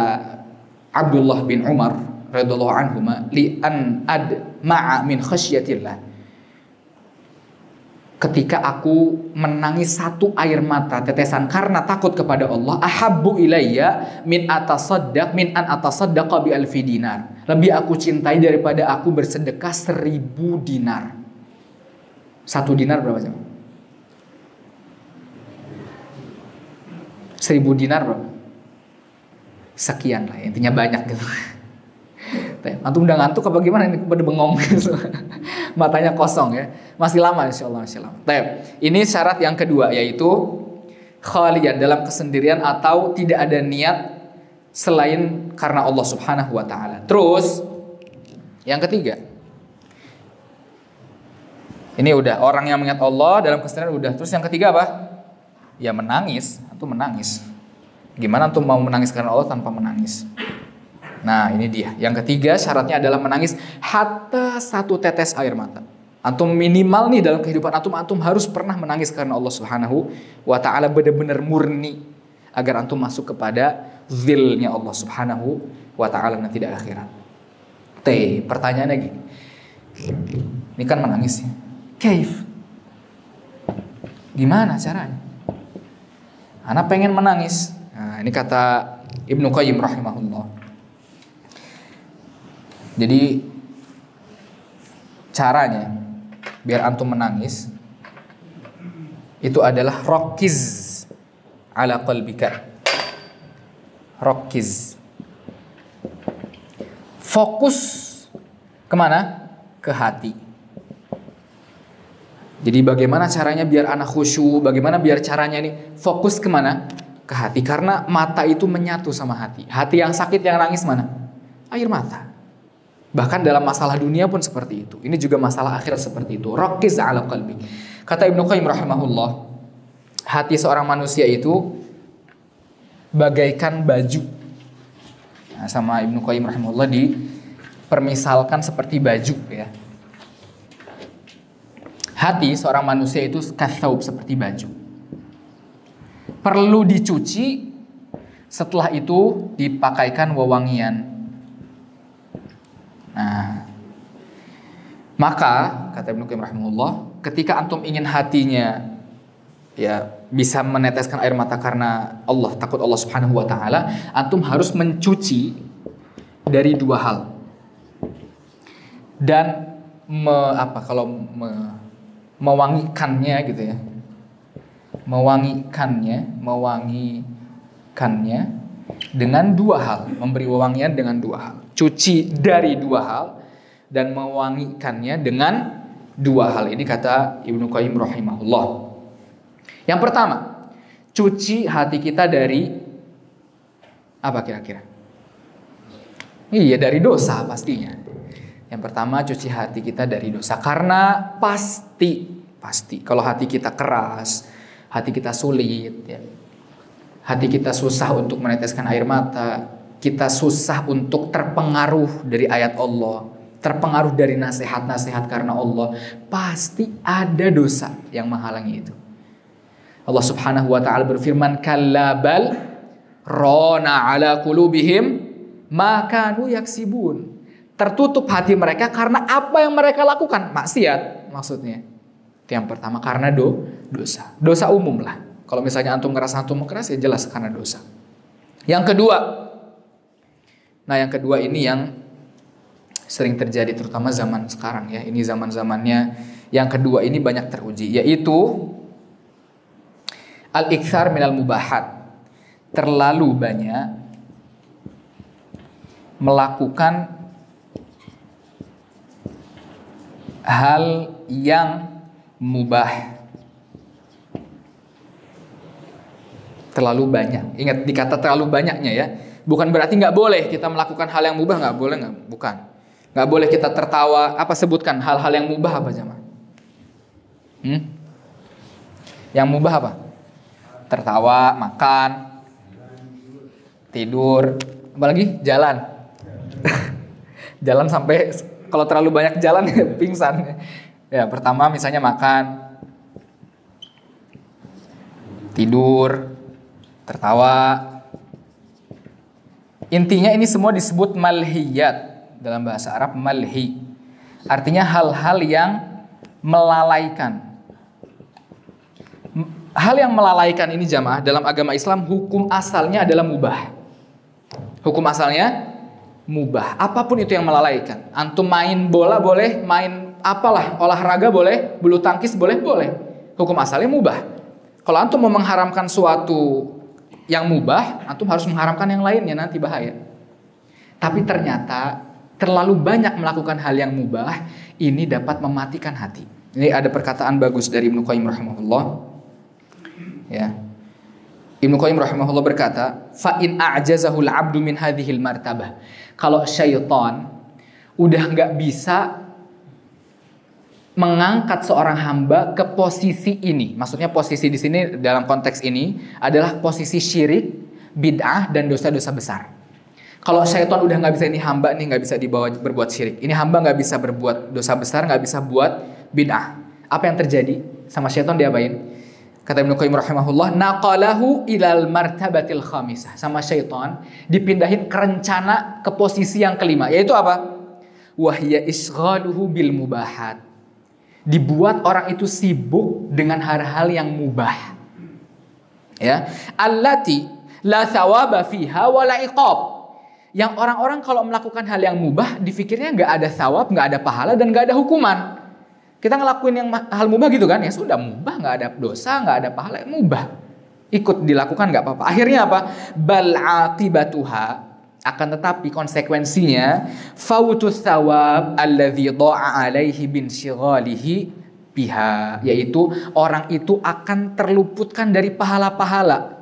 Abdullah bin Umar radhiyallahu anhu li an ad ma'a min khasyatillah ketika aku menangis satu air mata tetesan karena takut kepada Allah ahabbu ilayya min atasaddaq min an atasaddaqa bi alfi dinar. Lebih aku cintai daripada aku bersedekah seribu dinar. Satu dinar berapa jam seribu dinar berapa? Sekian lah intinya banyak gitu Antum udah ngantuk apa gimana ini pada bengong. Matanya kosong ya. Masih lama insya Allah. Insya Allah. Ini syarat yang kedua yaitu khalian dalam kesendirian atau tidak ada niat selain karena Allah Subhanahu wa taala. Terus yang ketiga. Ini udah orang yang mengingat Allah dalam kesendirian udah. Terus yang ketiga apa? Ya menangis, atau menangis. Gimana tuh mau menangis karena Allah tanpa menangis? Nah ini dia. Yang ketiga syaratnya adalah menangis hatta satu tetes air mata. Antum minimal nih dalam kehidupan antum, antum harus pernah menangis karena Allah Subhanahu wa taala benar-benar murni agar antum masuk kepada zilnya Allah Subhanahu wa taala nanti di akhirat. T, pertanyaannya gini. Ini kan menangis ya. Kaif? Gimana caranya? Anak pengen menangis. Nah, ini kata Ibnu Qayyim rahimahullah. Jadi caranya biar antum menangis itu adalah rokiz ala qalbika. Rokiz. Fokus ke mana? Ke hati. Jadi bagaimana caranya biar anak khusyuk, bagaimana biar caranya ini fokus ke mana? Ke hati. Karena mata itu menyatu sama hati. Hati yang sakit yang nangis mana? Air mata. Bahkan dalam masalah dunia pun seperti itu. Ini juga masalah akhirat seperti itu. Rakiz ala qalbi. Kata Ibnu Qayyim rahimahullah, hati seorang manusia itu bagaikan baju. Nah, sama Ibnu Qayyim rahimahullah dipermisalkan seperti baju ya. Hati seorang manusia itu kathaub seperti baju. Perlu dicuci, setelah itu dipakaikan wewangian Nah, maka kata Ibnu Qayyim rahimahullah, ketika antum ingin hatinya ya bisa meneteskan air mata karena Allah takut Allah Subhanahu wa taala, antum harus mencuci dari dua hal. Dan me, apa kalau me, mewangikannya gitu ya. Mewangikannya, mewangikannya dengan dua hal, memberi wewangian dengan dua hal cuci dari dua hal dan mewangikannya dengan dua hal. Ini kata Ibnu Qayyim rahimahullah. Yang pertama, cuci hati kita dari apa kira-kira? Iya, dari dosa pastinya. Yang pertama, cuci hati kita dari dosa karena pasti pasti kalau hati kita keras, hati kita sulit ya. Hati kita susah untuk meneteskan air mata, kita susah untuk terpengaruh dari ayat Allah, terpengaruh dari nasihat-nasihat karena Allah, pasti ada dosa yang menghalangi itu. Allah Subhanahu wa taala berfirman, "Kallabal rona ala qulubihim maka nu yaksibun." Tertutup hati mereka karena apa yang mereka lakukan, maksiat maksudnya. Itu yang pertama karena do, dosa. Dosa umum lah. Kalau misalnya antum ngerasa antum keras ya jelas karena dosa. Yang kedua, Nah, yang kedua ini yang sering terjadi terutama zaman sekarang ya. Ini zaman-zamannya yang kedua ini banyak teruji yaitu al-iktsar minal mubahat. Terlalu banyak melakukan hal yang mubah terlalu banyak. Ingat dikata terlalu banyaknya ya. Bukan berarti nggak boleh kita melakukan hal yang mubah nggak boleh nggak? Bukan. Nggak boleh kita tertawa. Apa sebutkan hal-hal yang mubah apa jamaah? Hmm? Yang mubah apa? Tertawa, makan, tidur, apalagi jalan. jalan sampai kalau terlalu banyak jalan pingsan. Ya, pertama misalnya makan, tidur, tertawa. Intinya ini semua disebut malhiyat dalam bahasa Arab malhi. Artinya hal-hal yang melalaikan. Hal yang melalaikan ini jamaah dalam agama Islam hukum asalnya adalah mubah. Hukum asalnya mubah. Apa pun itu yang melalaikan. Antum main bola boleh, main apalah olahraga boleh, bulu tangkis boleh, boleh. Hukum asalnya mubah. Kalau antum mau mengharamkan suatu yang mubah, antum harus mengharamkan yang lainnya nanti bahaya. Tapi ternyata terlalu banyak melakukan hal yang mubah, ini dapat mematikan hati. Ini ada perkataan bagus dari Ibnu Qayyim rahimahullah. Ya. Ibnu Qayyim rahimahullah berkata, "Fa in a'jazahul 'abdu min hadhil martabah." Kalau syaitan udah nggak bisa mengangkat seorang hamba ke posisi ini. Maksudnya posisi di sini dalam konteks ini adalah posisi syirik, bid'ah dan dosa-dosa besar. Kalau syaitan udah nggak bisa ini hamba nih nggak bisa dibawa berbuat syirik. Ini hamba nggak bisa berbuat dosa besar, nggak bisa buat bid'ah. Apa yang terjadi sama syaitan diapain? Kata Ibnu Qayyim rahimahullah, naqalahu ilal martabatil khamisah. Sama syaitan dipindahin ke rencana ke posisi yang kelima, yaitu apa? Wahya isghaluhu bil mubahat dibuat orang itu sibuk dengan hal-hal yang mubah. Ya, allati la thawaba fiha wa la iqab. Yang orang-orang kalau melakukan hal yang mubah, difikirnya nggak ada thawab, nggak ada pahala dan nggak ada hukuman. Kita ngelakuin yang hal mubah gitu kan, ya sudah mubah, nggak ada dosa, nggak ada pahala, mubah. Ikut dilakukan nggak apa-apa. Akhirnya apa? Bal aqibatuha akan tetapi konsekuensinya fautus thawab alladhi dha'a alaihi bin syighalihi biha. Yaitu orang itu akan terluputkan dari pahala-pahala.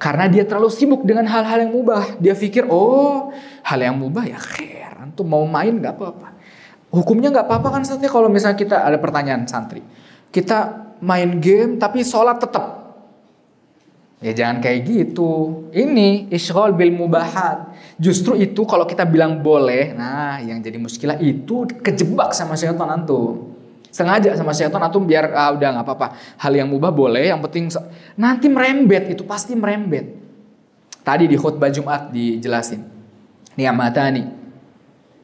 Karena dia terlalu sibuk dengan hal-hal yang mubah. Dia pikir oh hal yang mubah ya khair. Antum mau main nggak apa-apa. Hukumnya nggak apa-apa kan santri kalau misalnya kita ada pertanyaan santri. Kita main game tapi sholat tetap Ya jangan kayak gitu. Ini isyrol bil mubahat. Justru itu kalau kita bilang boleh, nah yang jadi muskilah itu kejebak sama syaitan antum. Sengaja sama syaitan antum biar ah, udah nggak apa-apa. Hal yang mubah boleh, yang penting nanti merembet itu pasti merembet. Tadi di khutbah Jumat dijelasin. Ni'matani.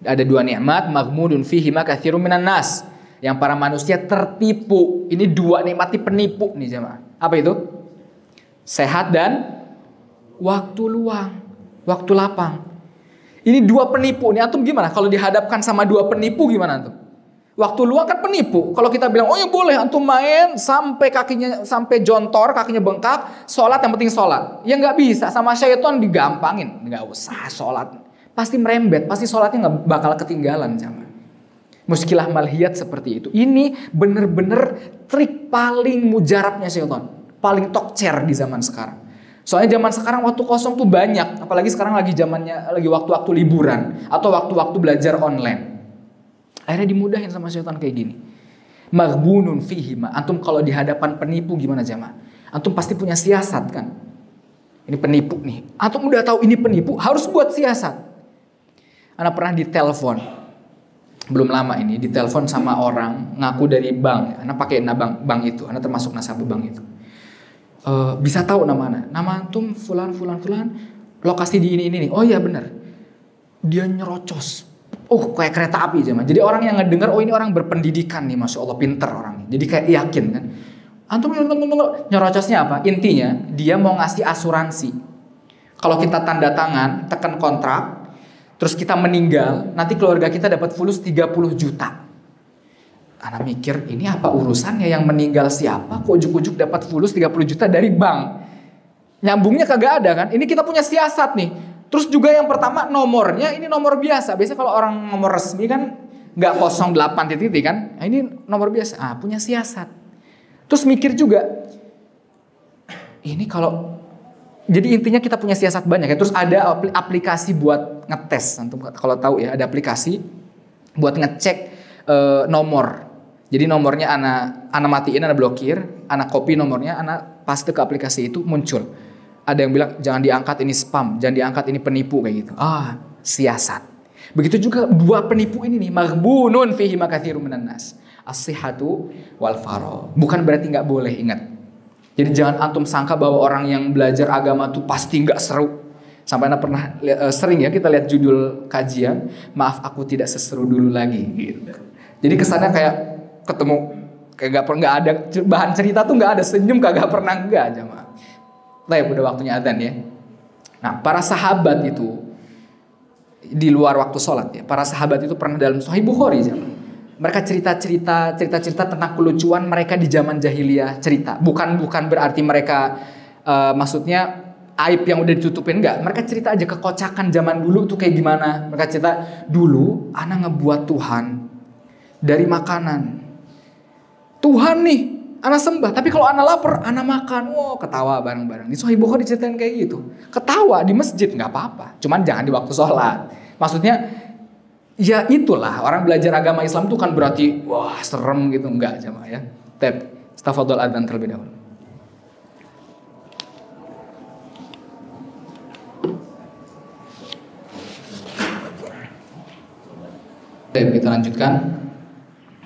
Ada dua nikmat, maghmudun fihi ma minan nas. Yang para manusia tertipu. Ini dua nikmati penipu nih jemaah. Apa itu? Sehat dan waktu luang, waktu lapang. Ini dua penipu. Ini antum gimana? Kalau dihadapkan sama dua penipu gimana antum? Waktu luang kan penipu. Kalau kita bilang, oh ya boleh antum main sampai kakinya sampai jontor, kakinya bengkak, sholat yang penting sholat. Ya nggak bisa. Sama syaitan digampangin. Nggak usah sholat. Pasti merembet, pasti sholatnya nggak bakal ketinggalan. Jangan. Muskilah malhiyat seperti itu. Ini bener-bener trik paling mujarabnya syaitan paling tokcer di zaman sekarang. Soalnya zaman sekarang waktu kosong tuh banyak, apalagi sekarang lagi zamannya lagi waktu-waktu liburan atau waktu-waktu belajar online. Akhirnya dimudahin sama setan kayak gini. Maghbunun fihi ma. Antum kalau di hadapan penipu gimana jamaah? Antum pasti punya siasat kan? Ini penipu nih. Antum udah tahu ini penipu, harus buat siasat. Anak pernah ditelepon. Belum lama ini ditelepon sama orang ngaku dari bank. Anak pakai bank bank itu, anak termasuk nasabah bank itu uh, bisa tahu nama anak. Nama antum fulan fulan fulan lokasi di ini ini nih. Oh iya benar. Dia nyerocos. Oh kayak kereta api zaman. Jadi orang yang ngedengar oh ini orang berpendidikan nih, masya Allah pinter orang. Jadi kayak yakin kan. Antum nyerocosnya apa? Intinya dia mau ngasih asuransi. Kalau kita tanda tangan, tekan kontrak, terus kita meninggal, nanti keluarga kita dapat fulus 30 juta. Anak mikir ini apa urusannya yang meninggal siapa? Kok ujuk-ujuk dapat fulus 30 juta dari bank? Nyambungnya kagak ada kan? Ini kita punya siasat nih. Terus juga yang pertama nomornya ini nomor biasa. Biasanya kalau orang nomor resmi kan nggak 08 titik kan. Nah, ini nomor biasa. Ah, punya siasat. Terus mikir juga ini kalau jadi intinya kita punya siasat banyak ya. Terus ada aplikasi buat ngetes. Kalau tahu ya, ada aplikasi buat ngecek e, nomor. Jadi nomornya anak anak matiin, anak blokir, anak copy nomornya, anak paste ke aplikasi itu muncul. Ada yang bilang jangan diangkat ini spam, jangan diangkat ini penipu kayak gitu. Ah, siasat. Begitu juga dua penipu ini nih, maghbunun fihi makathirun minan nas. Wal faro. Bukan berarti nggak boleh ingat. Jadi jangan antum sangka bahwa orang yang belajar agama tuh pasti nggak seru. Sampai anda pernah uh, sering ya kita lihat judul kajian, maaf aku tidak seseru dulu lagi gitu. Jadi kesannya kayak ketemu kayak gak pernah ada bahan cerita tuh nggak ada senyum kagak pernah nggak aja mah. Lah udah waktunya adzan ya. Nah para sahabat itu di luar waktu sholat ya. Para sahabat itu pernah dalam Sahih Bukhari zaman. Mereka cerita-cerita cerita-cerita tentang kelucuan mereka di zaman jahiliyah cerita. Bukan bukan berarti mereka uh, maksudnya aib yang udah ditutupin enggak. Mereka cerita aja kekocakan zaman dulu tuh kayak gimana. Mereka cerita dulu anak ngebuat Tuhan dari makanan. Tuhan nih, anak sembah. Tapi kalau anak lapar, anak makan. Wow, ketawa bareng-bareng. Di Sahih Bukhari diceritain kayak gitu. Ketawa di masjid nggak apa-apa. Cuman jangan di waktu sholat. Maksudnya, ya itulah orang belajar agama Islam tuh kan berarti wah serem gitu enggak jamaah ya. Tep, stafadol adzan terlebih dahulu. Tep, kita lanjutkan.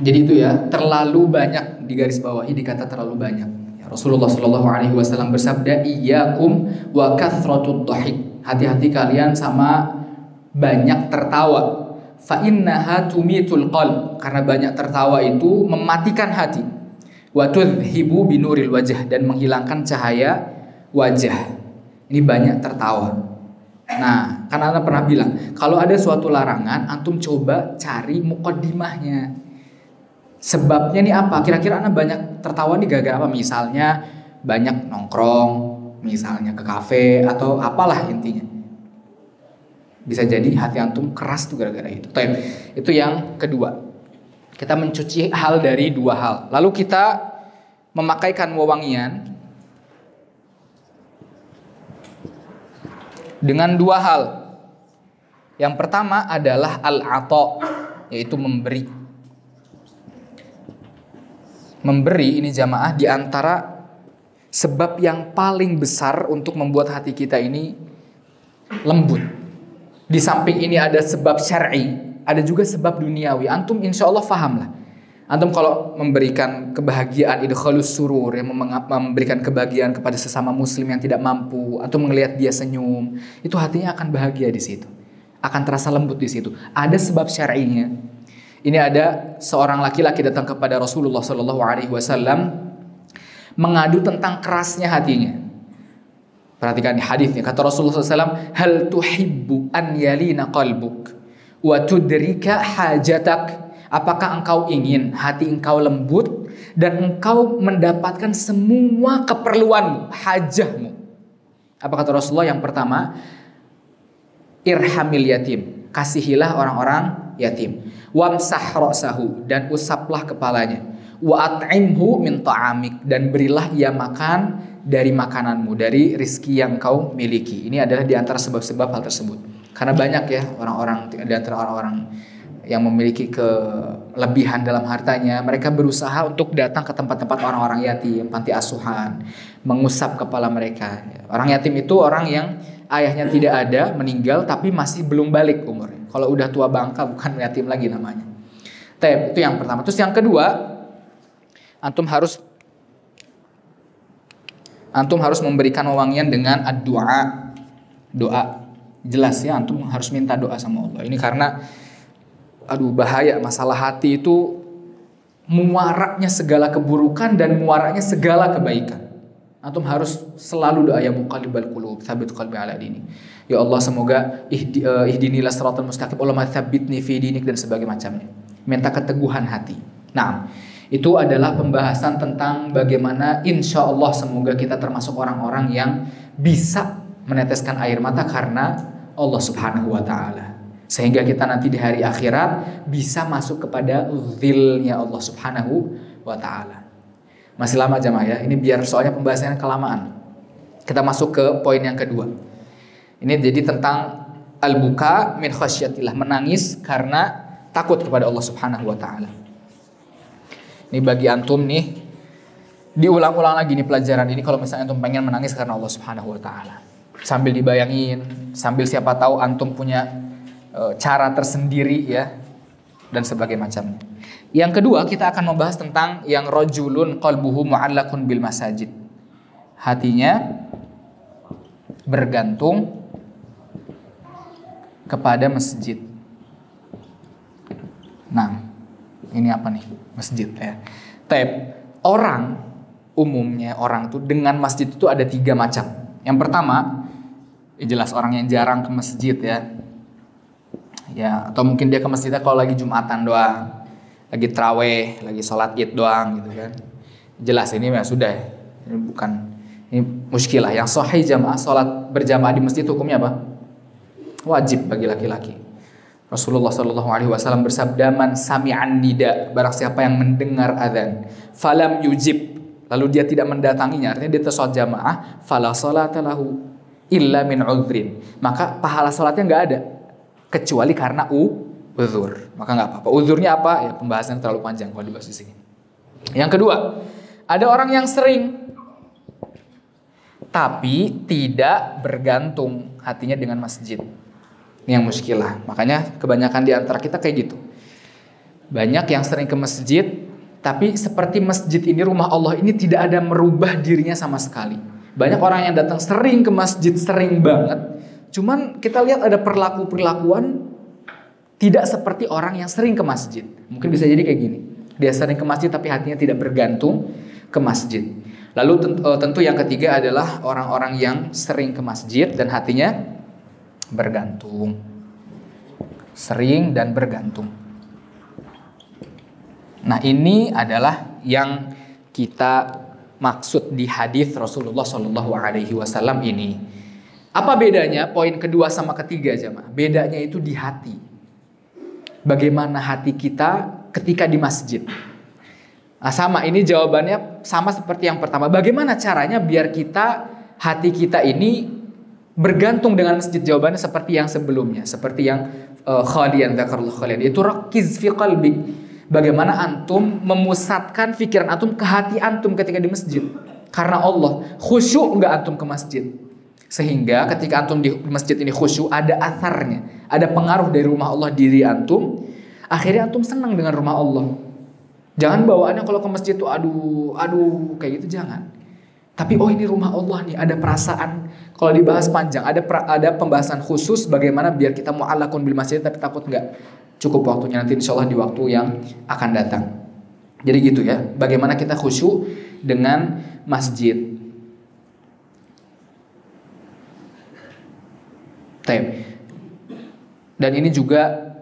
Jadi itu ya, terlalu banyak di garis bawah ini kata terlalu banyak. Ya, Rasulullah Shallallahu Alaihi Wasallam bersabda, "Iyakum wa kathratut dhahik." Hati-hati kalian sama banyak tertawa. Fa innaha tumitul qalb. Karena banyak tertawa itu mematikan hati. Wa tudhibu binuril wajah dan menghilangkan cahaya wajah. Ini banyak tertawa. Nah, karena Anda pernah bilang, kalau ada suatu larangan, antum coba cari mukaddimahnya Sebabnya nih apa? Kira-kira anak banyak tertawa nih gara-gara apa? Misalnya banyak nongkrong, misalnya ke kafe atau apalah intinya. Bisa jadi hati antum keras tuh gara-gara itu. Itu yang kedua. Kita mencuci hal dari dua hal. Lalu kita memakaikan wewangian dengan dua hal. Yang pertama adalah al-ato, yaitu memberi memberi ini jamaah di antara sebab yang paling besar untuk membuat hati kita ini lembut. Di samping ini ada sebab syar'i, ada juga sebab duniawi. Antum insya Allah faham lah. Antum kalau memberikan kebahagiaan idkhalus surur yang memberikan kebahagiaan kepada sesama muslim yang tidak mampu atau melihat dia senyum, itu hatinya akan bahagia di situ. Akan terasa lembut di situ. Ada sebab syar'inya. Ini ada seorang laki-laki datang kepada Rasulullah Shallallahu Alaihi Wasallam mengadu tentang kerasnya hatinya. Perhatikan hadisnya kata Rasulullah SAW, hal tuhibbu an yalina qalbuk wa tudrika hajatak. Apakah engkau ingin hati engkau lembut dan engkau mendapatkan semua keperluanmu, hajahmu? Apa kata Rasulullah yang pertama? Irhamil yatim, kasihilah orang-orang yatim wamsah ra'sahu dan usaplah kepalanya wa at'imhu min dan berilah ia makan dari makananmu dari rizki yang kau miliki ini adalah di antara sebab-sebab hal tersebut karena banyak ya orang-orang di antara orang-orang yang memiliki kelebihan dalam hartanya, mereka berusaha untuk datang ke tempat-tempat orang-orang yatim, panti asuhan, mengusap kepala mereka. Orang yatim itu orang yang ayahnya tidak ada, meninggal tapi masih belum balik umurnya. Kalau udah tua bangka bukan yatim lagi namanya. Tep, itu yang pertama. Terus yang kedua, antum harus antum harus memberikan wewangian dengan doa. Doa. Jelas ya, antum harus minta doa sama Allah. Ini karena aduh bahaya masalah hati itu muaraknya segala keburukan dan muaraknya segala kebaikan. Antum harus selalu doa ya muqallibal qulub, tsabbit qalbi ala dini. Ya Allah semoga ihdi, uh, ihdinilah siratal mustaqim, Allah tsabbitni fi dinik dan sebagainya macamnya. Minta keteguhan hati. Nah, itu adalah pembahasan tentang bagaimana insya Allah semoga kita termasuk orang-orang yang bisa meneteskan air mata karena Allah Subhanahu wa taala. Sehingga kita nanti di hari akhirat bisa masuk kepada zilnya Allah Subhanahu wa taala. Masih lama jamaah ya. Ini biar soalnya pembahasannya kelamaan. Kita masuk ke poin yang kedua. Ini jadi tentang al-buka min khasyatillah, menangis karena takut kepada Allah Subhanahu wa taala. Ini bagi antum nih diulang-ulang lagi nih pelajaran ini kalau misalnya antum pengen menangis karena Allah Subhanahu wa taala. Sambil dibayangin, sambil siapa tahu antum punya e, cara tersendiri ya dan sebagainya macamnya. Yang kedua kita akan membahas tentang yang rojulun qalbuhu mu'allakun bil masajid. Hatinya bergantung kepada masjid. Nah, ini apa nih? Masjid ya. Tep, orang umumnya orang tuh dengan masjid itu ada tiga macam. Yang pertama, ya jelas orang yang jarang ke masjid ya. Ya, atau mungkin dia ke masjidnya kalau lagi Jumatan doang lagi traweh, lagi sholat id doang gitu kan. Jelas ini ya sudah, ini bukan ini muskilah. Yang sahih jamaah sholat berjamaah di masjid hukumnya apa? Wajib bagi laki-laki. Rasulullah Shallallahu Alaihi Wasallam bersabda, "Man sami'an nida, barang siapa yang mendengar adzan, falam yujib, lalu dia tidak mendatanginya, artinya dia tersholat jamaah, fala lahu illa min udhrin. Maka pahala sholatnya nggak ada, kecuali karena u uzur. Maka nggak apa-apa. Uzurnya apa? Ya pembahasan terlalu panjang kalau dibahas di sini. Yang kedua, ada orang yang sering tapi tidak bergantung hatinya dengan masjid. Ini yang muskilah. Makanya kebanyakan di antara kita kayak gitu. Banyak yang sering ke masjid, tapi seperti masjid ini rumah Allah ini tidak ada merubah dirinya sama sekali. Banyak orang yang datang sering ke masjid, sering banget. Cuman kita lihat ada perlaku-perlakuan tidak seperti orang yang sering ke masjid. Mungkin bisa jadi kayak gini. Dia sering ke masjid tapi hatinya tidak bergantung ke masjid. Lalu eh, tentu yang ketiga adalah orang-orang yang sering ke masjid dan hatinya bergantung. Sering dan bergantung. Nah, ini adalah yang kita maksud di hadis Rasulullah Shallallahu alaihi wasallam ini. Apa bedanya poin kedua sama ketiga jemaah? Bedanya itu di hati bagaimana hati kita ketika di masjid. Nah, sama ini jawabannya sama seperti yang pertama. Bagaimana caranya biar kita hati kita ini bergantung dengan masjid? Jawabannya seperti yang sebelumnya, seperti yang uh, khalian dzakarullah khalian. Itu rakiz fi qalbi. Bagaimana antum memusatkan pikiran antum ke hati antum ketika di masjid? Karena Allah khusyuk nggak antum ke masjid? Sehingga ketika antum di masjid ini khusyuk ada asarnya, ada pengaruh dari rumah Allah diri antum, akhirnya antum senang dengan rumah Allah. Jangan bawaannya kalau ke masjid tuh aduh, aduh kayak gitu jangan. Tapi oh ini rumah Allah nih, ada perasaan. Kalau dibahas panjang, ada pra, ada pembahasan khusus bagaimana biar kita mau alakun bil masjid tapi takut nggak cukup waktunya nanti insya Allah di waktu yang akan datang. Jadi gitu ya, bagaimana kita khusyuk dengan masjid. Taib. Dan ini juga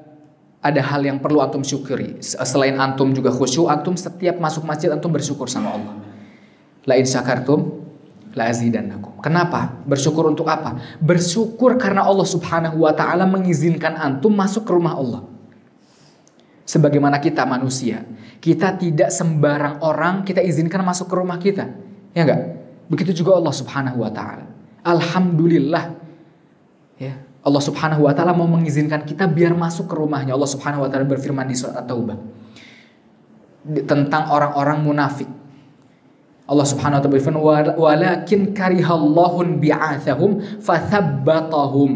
ada hal yang perlu antum syukuri. Selain antum juga khusyuk, antum setiap masuk masjid antum bersyukur sama Allah. La in syakartum la azidannakum. Kenapa? Bersyukur untuk apa? Bersyukur karena Allah Subhanahu wa taala mengizinkan antum masuk ke rumah Allah. Sebagaimana kita manusia, kita tidak sembarang orang kita izinkan masuk ke rumah kita. Ya enggak? Begitu juga Allah Subhanahu wa taala. Alhamdulillah Ya. Allah Subhanahu wa taala mau mengizinkan kita biar masuk ke rumahnya. Allah Subhanahu wa taala berfirman di surat At-Taubah tentang orang-orang munafik. Allah Subhanahu wa taala berfirman walakin karihallahun bi'athahum fathabbatahum.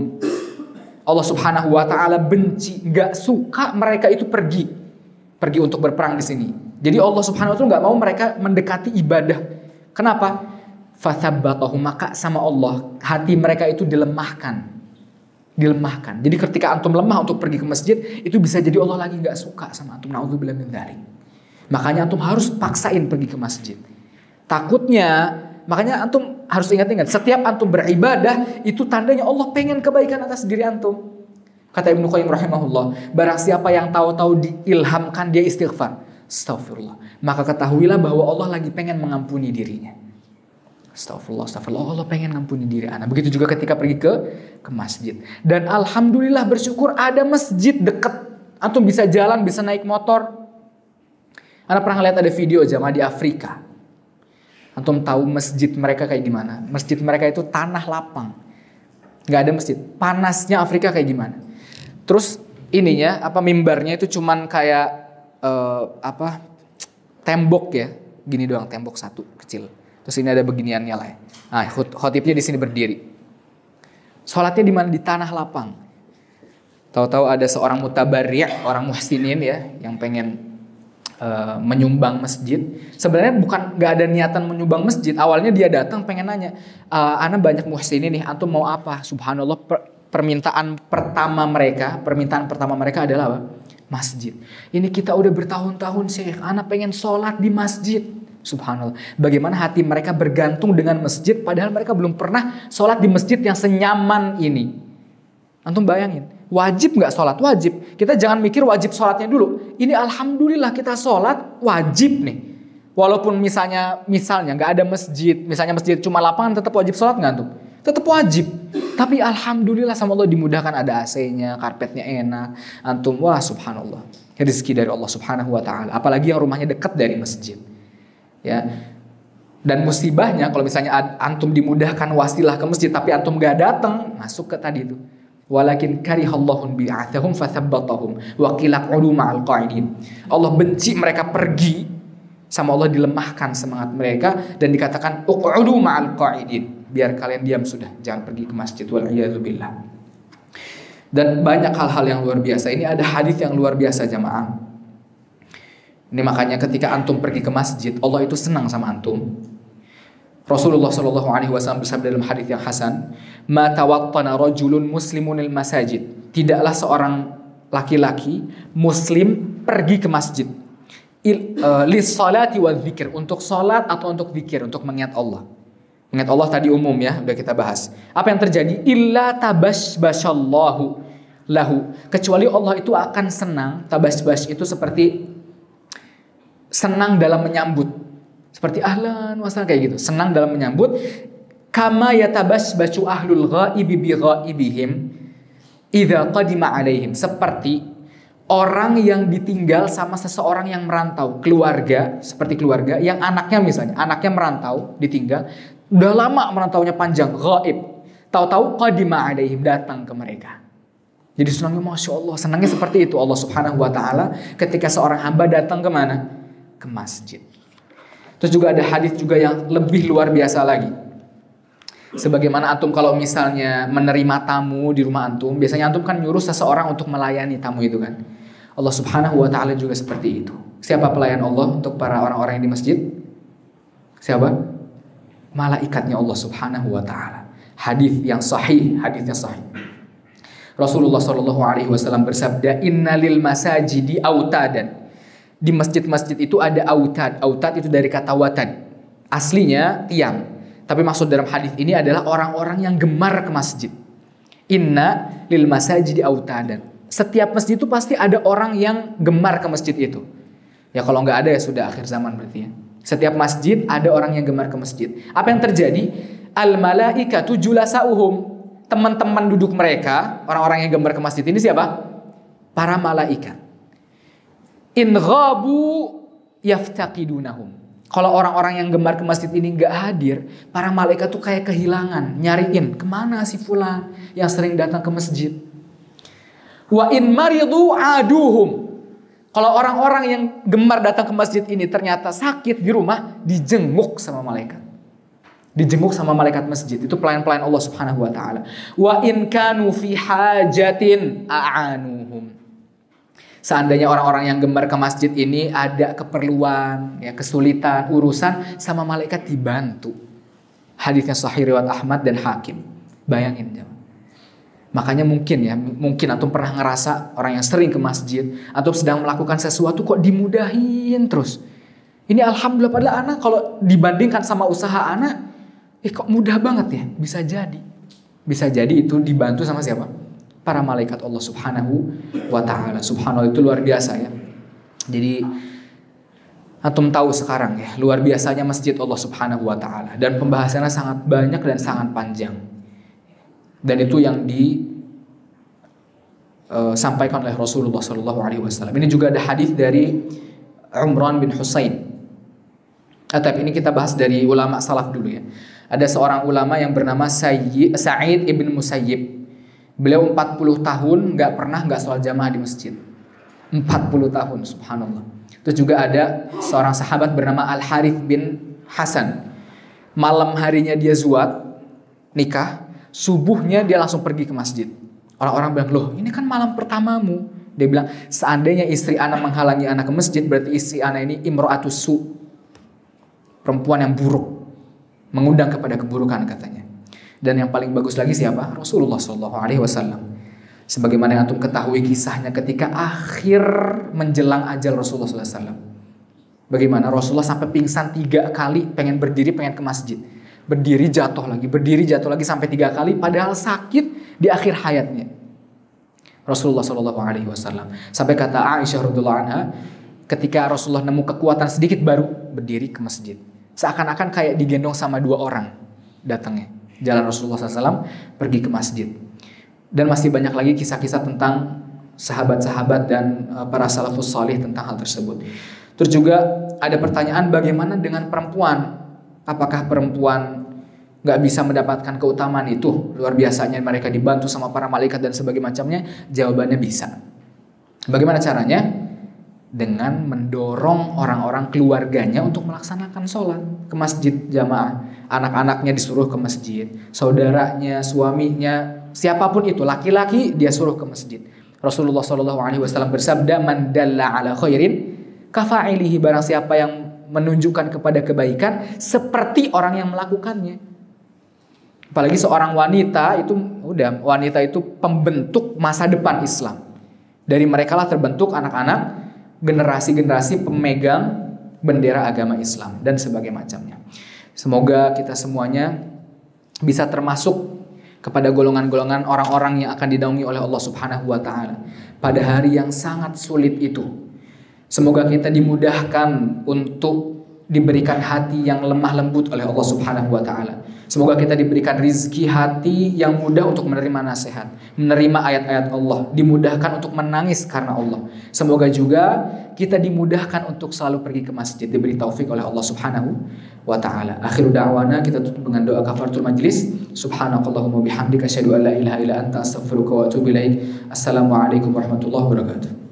Allah Subhanahu wa taala benci, nggak suka mereka itu pergi pergi untuk berperang di sini. Jadi Allah Subhanahu wa taala nggak mau mereka mendekati ibadah. Kenapa? Fathabbatahum maka sama Allah hati mereka itu dilemahkan dilemahkan. Jadi ketika antum lemah untuk pergi ke masjid, itu bisa jadi Allah lagi nggak suka sama antum. Nauzubillah min dzalik. Makanya antum harus paksain pergi ke masjid. Takutnya, makanya antum harus ingat-ingat, setiap antum beribadah itu tandanya Allah pengen kebaikan atas diri antum. Kata Ibnu Qayyim rahimahullah, barang siapa yang tahu-tahu diilhamkan dia istighfar, astagfirullah. Maka ketahuilah bahwa Allah lagi pengen mengampuni dirinya. Astagfirullah, astagfirullah. Allah pengen ngampuni diri anak. Begitu juga ketika pergi ke ke masjid. Dan alhamdulillah bersyukur ada masjid deket. Antum bisa jalan, bisa naik motor. Anda pernah lihat ada video jamaah di Afrika. Antum tahu masjid mereka kayak gimana? Masjid mereka itu tanah lapang. Nggak ada masjid. Panasnya Afrika kayak gimana? Terus ininya apa mimbarnya itu cuman kayak uh, apa tembok ya, gini doang tembok satu kecil Terus ini ada beginiannya lah. Ya. Nah, khotibnya di sini berdiri. Sholatnya di mana? Di tanah lapang. Tahu-tahu ada seorang mutabari, orang muhsinin ya, yang pengen uh, menyumbang masjid. Sebenarnya bukan nggak ada niatan menyumbang masjid. Awalnya dia datang pengen nanya, e, Ana banyak muhsinin nih, antum mau apa? Subhanallah, per, permintaan pertama mereka, permintaan pertama mereka adalah apa? Masjid. Ini kita udah bertahun-tahun sih, Ana pengen sholat di masjid. Subhanallah. Bagaimana hati mereka bergantung dengan masjid padahal mereka belum pernah sholat di masjid yang senyaman ini. Antum bayangin, wajib nggak sholat? Wajib. Kita jangan mikir wajib sholatnya dulu. Ini alhamdulillah kita sholat wajib nih. Walaupun misalnya misalnya nggak ada masjid, misalnya masjid cuma lapangan tetap wajib sholat nggak antum? Tetap wajib. Tapi alhamdulillah sama Allah dimudahkan ada AC-nya, karpetnya enak. Antum wah subhanallah. Rezeki dari Allah subhanahu wa ta'ala. Apalagi yang rumahnya dekat dari masjid ya. Dan musibahnya kalau misalnya antum dimudahkan wasilah ke masjid tapi antum gak datang masuk ke tadi itu. Walakin karihallahu bi'athahum fathabbatahum wa qila ma'al qa'idin. Allah benci mereka pergi sama Allah dilemahkan semangat mereka dan dikatakan uq'udu ma'al qa'idin. Biar kalian diam sudah jangan pergi ke masjid wal billah. Dan banyak hal-hal yang luar biasa. Ini ada hadis yang luar biasa jamaah ini makanya ketika antum pergi ke masjid, Allah itu senang sama antum. Rasulullah Shallallahu Alaihi Wasallam bersabda dalam hadis yang hasan, "Ma tawattana rajulun muslimun masajid." Tidaklah seorang laki-laki muslim pergi ke masjid uh, lis salati wa zikir untuk salat atau untuk zikir untuk mengingat Allah. Mengingat Allah tadi umum ya, udah kita bahas. Apa yang terjadi? Illa tabasbashallahu lahu. Kecuali Allah itu akan senang. Tabasbas itu seperti senang dalam menyambut. Seperti ahlan wasahlan kayak gitu. Senang dalam menyambut. Kama yatabas bacu ahlul ghaibi bi ghaibihim idza qadima alaihim. Seperti orang yang ditinggal sama seseorang yang merantau, keluarga, seperti keluarga yang anaknya misalnya, anaknya merantau, ditinggal, udah lama merantaunya panjang, gaib. Tahu-tahu qadima alaihim datang ke mereka. Jadi senangnya Masya Allah, senangnya seperti itu Allah subhanahu wa ta'ala ketika seorang hamba datang ke mana? Ke masjid. Terus juga ada hadis juga yang lebih luar biasa lagi. Sebagaimana antum kalau misalnya menerima tamu di rumah antum, biasanya antum kan nyuruh seseorang untuk melayani tamu itu kan. Allah Subhanahu wa taala juga seperti itu. Siapa pelayan Allah untuk para orang-orang yang di masjid? Siapa? Malaikatnya Allah Subhanahu wa taala. Hadis yang sahih, hadisnya sahih. Rasulullah Shallallahu alaihi wasallam bersabda, "Innalil masajidi autadan." Di masjid-masjid itu ada autad. Autad itu dari kata watad. Aslinya tiang. Tapi maksud dalam hadis ini adalah orang-orang yang gemar ke masjid. Inna lil masajidi autadan. Setiap masjid itu pasti ada orang yang gemar ke masjid itu. Ya kalau nggak ada ya sudah akhir zaman berarti ya. Setiap masjid ada orang yang gemar ke masjid. Apa yang terjadi? Al malaikatu julasauhum. Teman-teman duduk mereka, orang-orang yang gemar ke masjid ini siapa? Para malaikat in ghabu yaftaqidunahum. Kalau orang-orang yang gemar ke masjid ini nggak hadir, para malaikat tuh kayak kehilangan, nyariin ke mana si fulan yang sering datang ke masjid. Wa in maridu aduhum. Kalau orang-orang yang gemar datang ke masjid ini ternyata sakit di rumah, dijenguk sama malaikat. Dijenguk sama malaikat masjid. Itu pelayan-pelayan Allah Subhanahu wa taala. Wa in kanu fi hajatin a'anuhum Seandainya orang-orang yang gemar ke masjid ini ada keperluan, ya kesulitan, urusan sama malaikat dibantu. Hadisnya sahih riwayat Ahmad dan Hakim. Bayangin ya. Makanya mungkin ya, mungkin antum pernah ngerasa orang yang sering ke masjid atau sedang melakukan sesuatu kok dimudahin terus. Ini alhamdulillah padahal anak kalau dibandingkan sama usaha anak, eh kok mudah banget ya, bisa jadi. Bisa jadi itu dibantu sama siapa? Para malaikat Allah Subhanahu wa taala. Subhanallah itu luar biasa ya. Jadi Antum tahu sekarang ya, luar biasanya masjid Allah Subhanahu wa taala dan pembahasannya sangat banyak dan sangat panjang. Dan itu yang disampaikan uh, oleh Rasulullah Shallallahu alaihi wasallam. Ini juga ada hadis dari Umran bin Husain. Ah, tapi ini kita bahas dari ulama salaf dulu ya. Ada seorang ulama yang bernama Sa'id ibn Musayyib. Beliau 40 tahun nggak pernah nggak sholat jamaah di masjid. 40 tahun, subhanallah. Terus juga ada seorang sahabat bernama Al Harith bin Hasan. Malam harinya dia zuat nikah, subuhnya dia langsung pergi ke masjid. Orang-orang bilang, loh ini kan malam pertamamu. Dia bilang, seandainya istri anak menghalangi anak ke masjid, berarti istri anak ini imro'atus su. Perempuan yang buruk. Mengundang kepada keburukan katanya. Dan yang paling bagus lagi siapa? Rasulullah Shallallahu Alaihi Wasallam. Sebagaimana yang antum ketahui kisahnya ketika akhir menjelang ajal Rasulullah SAW. Bagaimana Rasulullah sampai pingsan tiga kali pengen berdiri pengen ke masjid. Berdiri jatuh lagi, berdiri jatuh lagi sampai tiga kali padahal sakit di akhir hayatnya. Rasulullah Shallallahu Alaihi Wasallam sampai kata Aisyah radhiallahu anha ketika Rasulullah nemu kekuatan sedikit baru berdiri ke masjid seakan-akan kayak digendong sama dua orang datangnya jalan Rasulullah SAW pergi ke masjid dan masih banyak lagi kisah-kisah tentang sahabat-sahabat dan uh, para salafus salih tentang hal tersebut. Terus juga ada pertanyaan bagaimana dengan perempuan? Apakah perempuan nggak bisa mendapatkan keutamaan itu? Luar biasanya mereka dibantu sama para malaikat dan sebagainya macamnya. Jawabannya bisa. Bagaimana caranya? Dengan mendorong orang-orang keluarganya untuk melaksanakan sholat ke masjid jamaah. Anak-anaknya disuruh ke masjid, saudaranya, suaminya, siapa pun itu laki-laki dia suruh ke masjid. Rasulullah Shallallahu Alaihi Wasallam bersabda, "Man dalla ala khairin kafailihi barang siapa yang menunjukkan kepada kebaikan seperti orang yang melakukannya." Apalagi seorang wanita itu udah wanita itu pembentuk masa depan Islam. Dari mereka lah terbentuk anak-anak generasi-generasi pemegang bendera agama Islam dan sebagainya macamnya. Semoga kita semuanya bisa termasuk kepada golongan-golongan orang-orang yang akan dinaungi oleh Allah Subhanahu wa taala pada hari yang sangat sulit itu. Semoga kita dimudahkan untuk diberikan hati yang lemah lembut oleh Allah Subhanahu wa taala. Semoga kita diberikan rizki hati yang mudah untuk menerima nasihat, menerima ayat-ayat Allah, dimudahkan untuk menangis karena Allah. Semoga juga kita dimudahkan untuk selalu pergi ke masjid, diberi taufik oleh Allah Subhanahu wa taala. Akhiru da'wana kita tutup dengan doa kafaratul majlis. Subhanakallahumma bihamdika asyhadu an la ilaha illa anta astaghfiruka wa atubu ilaik. Assalamualaikum warahmatullahi wabarakatuh.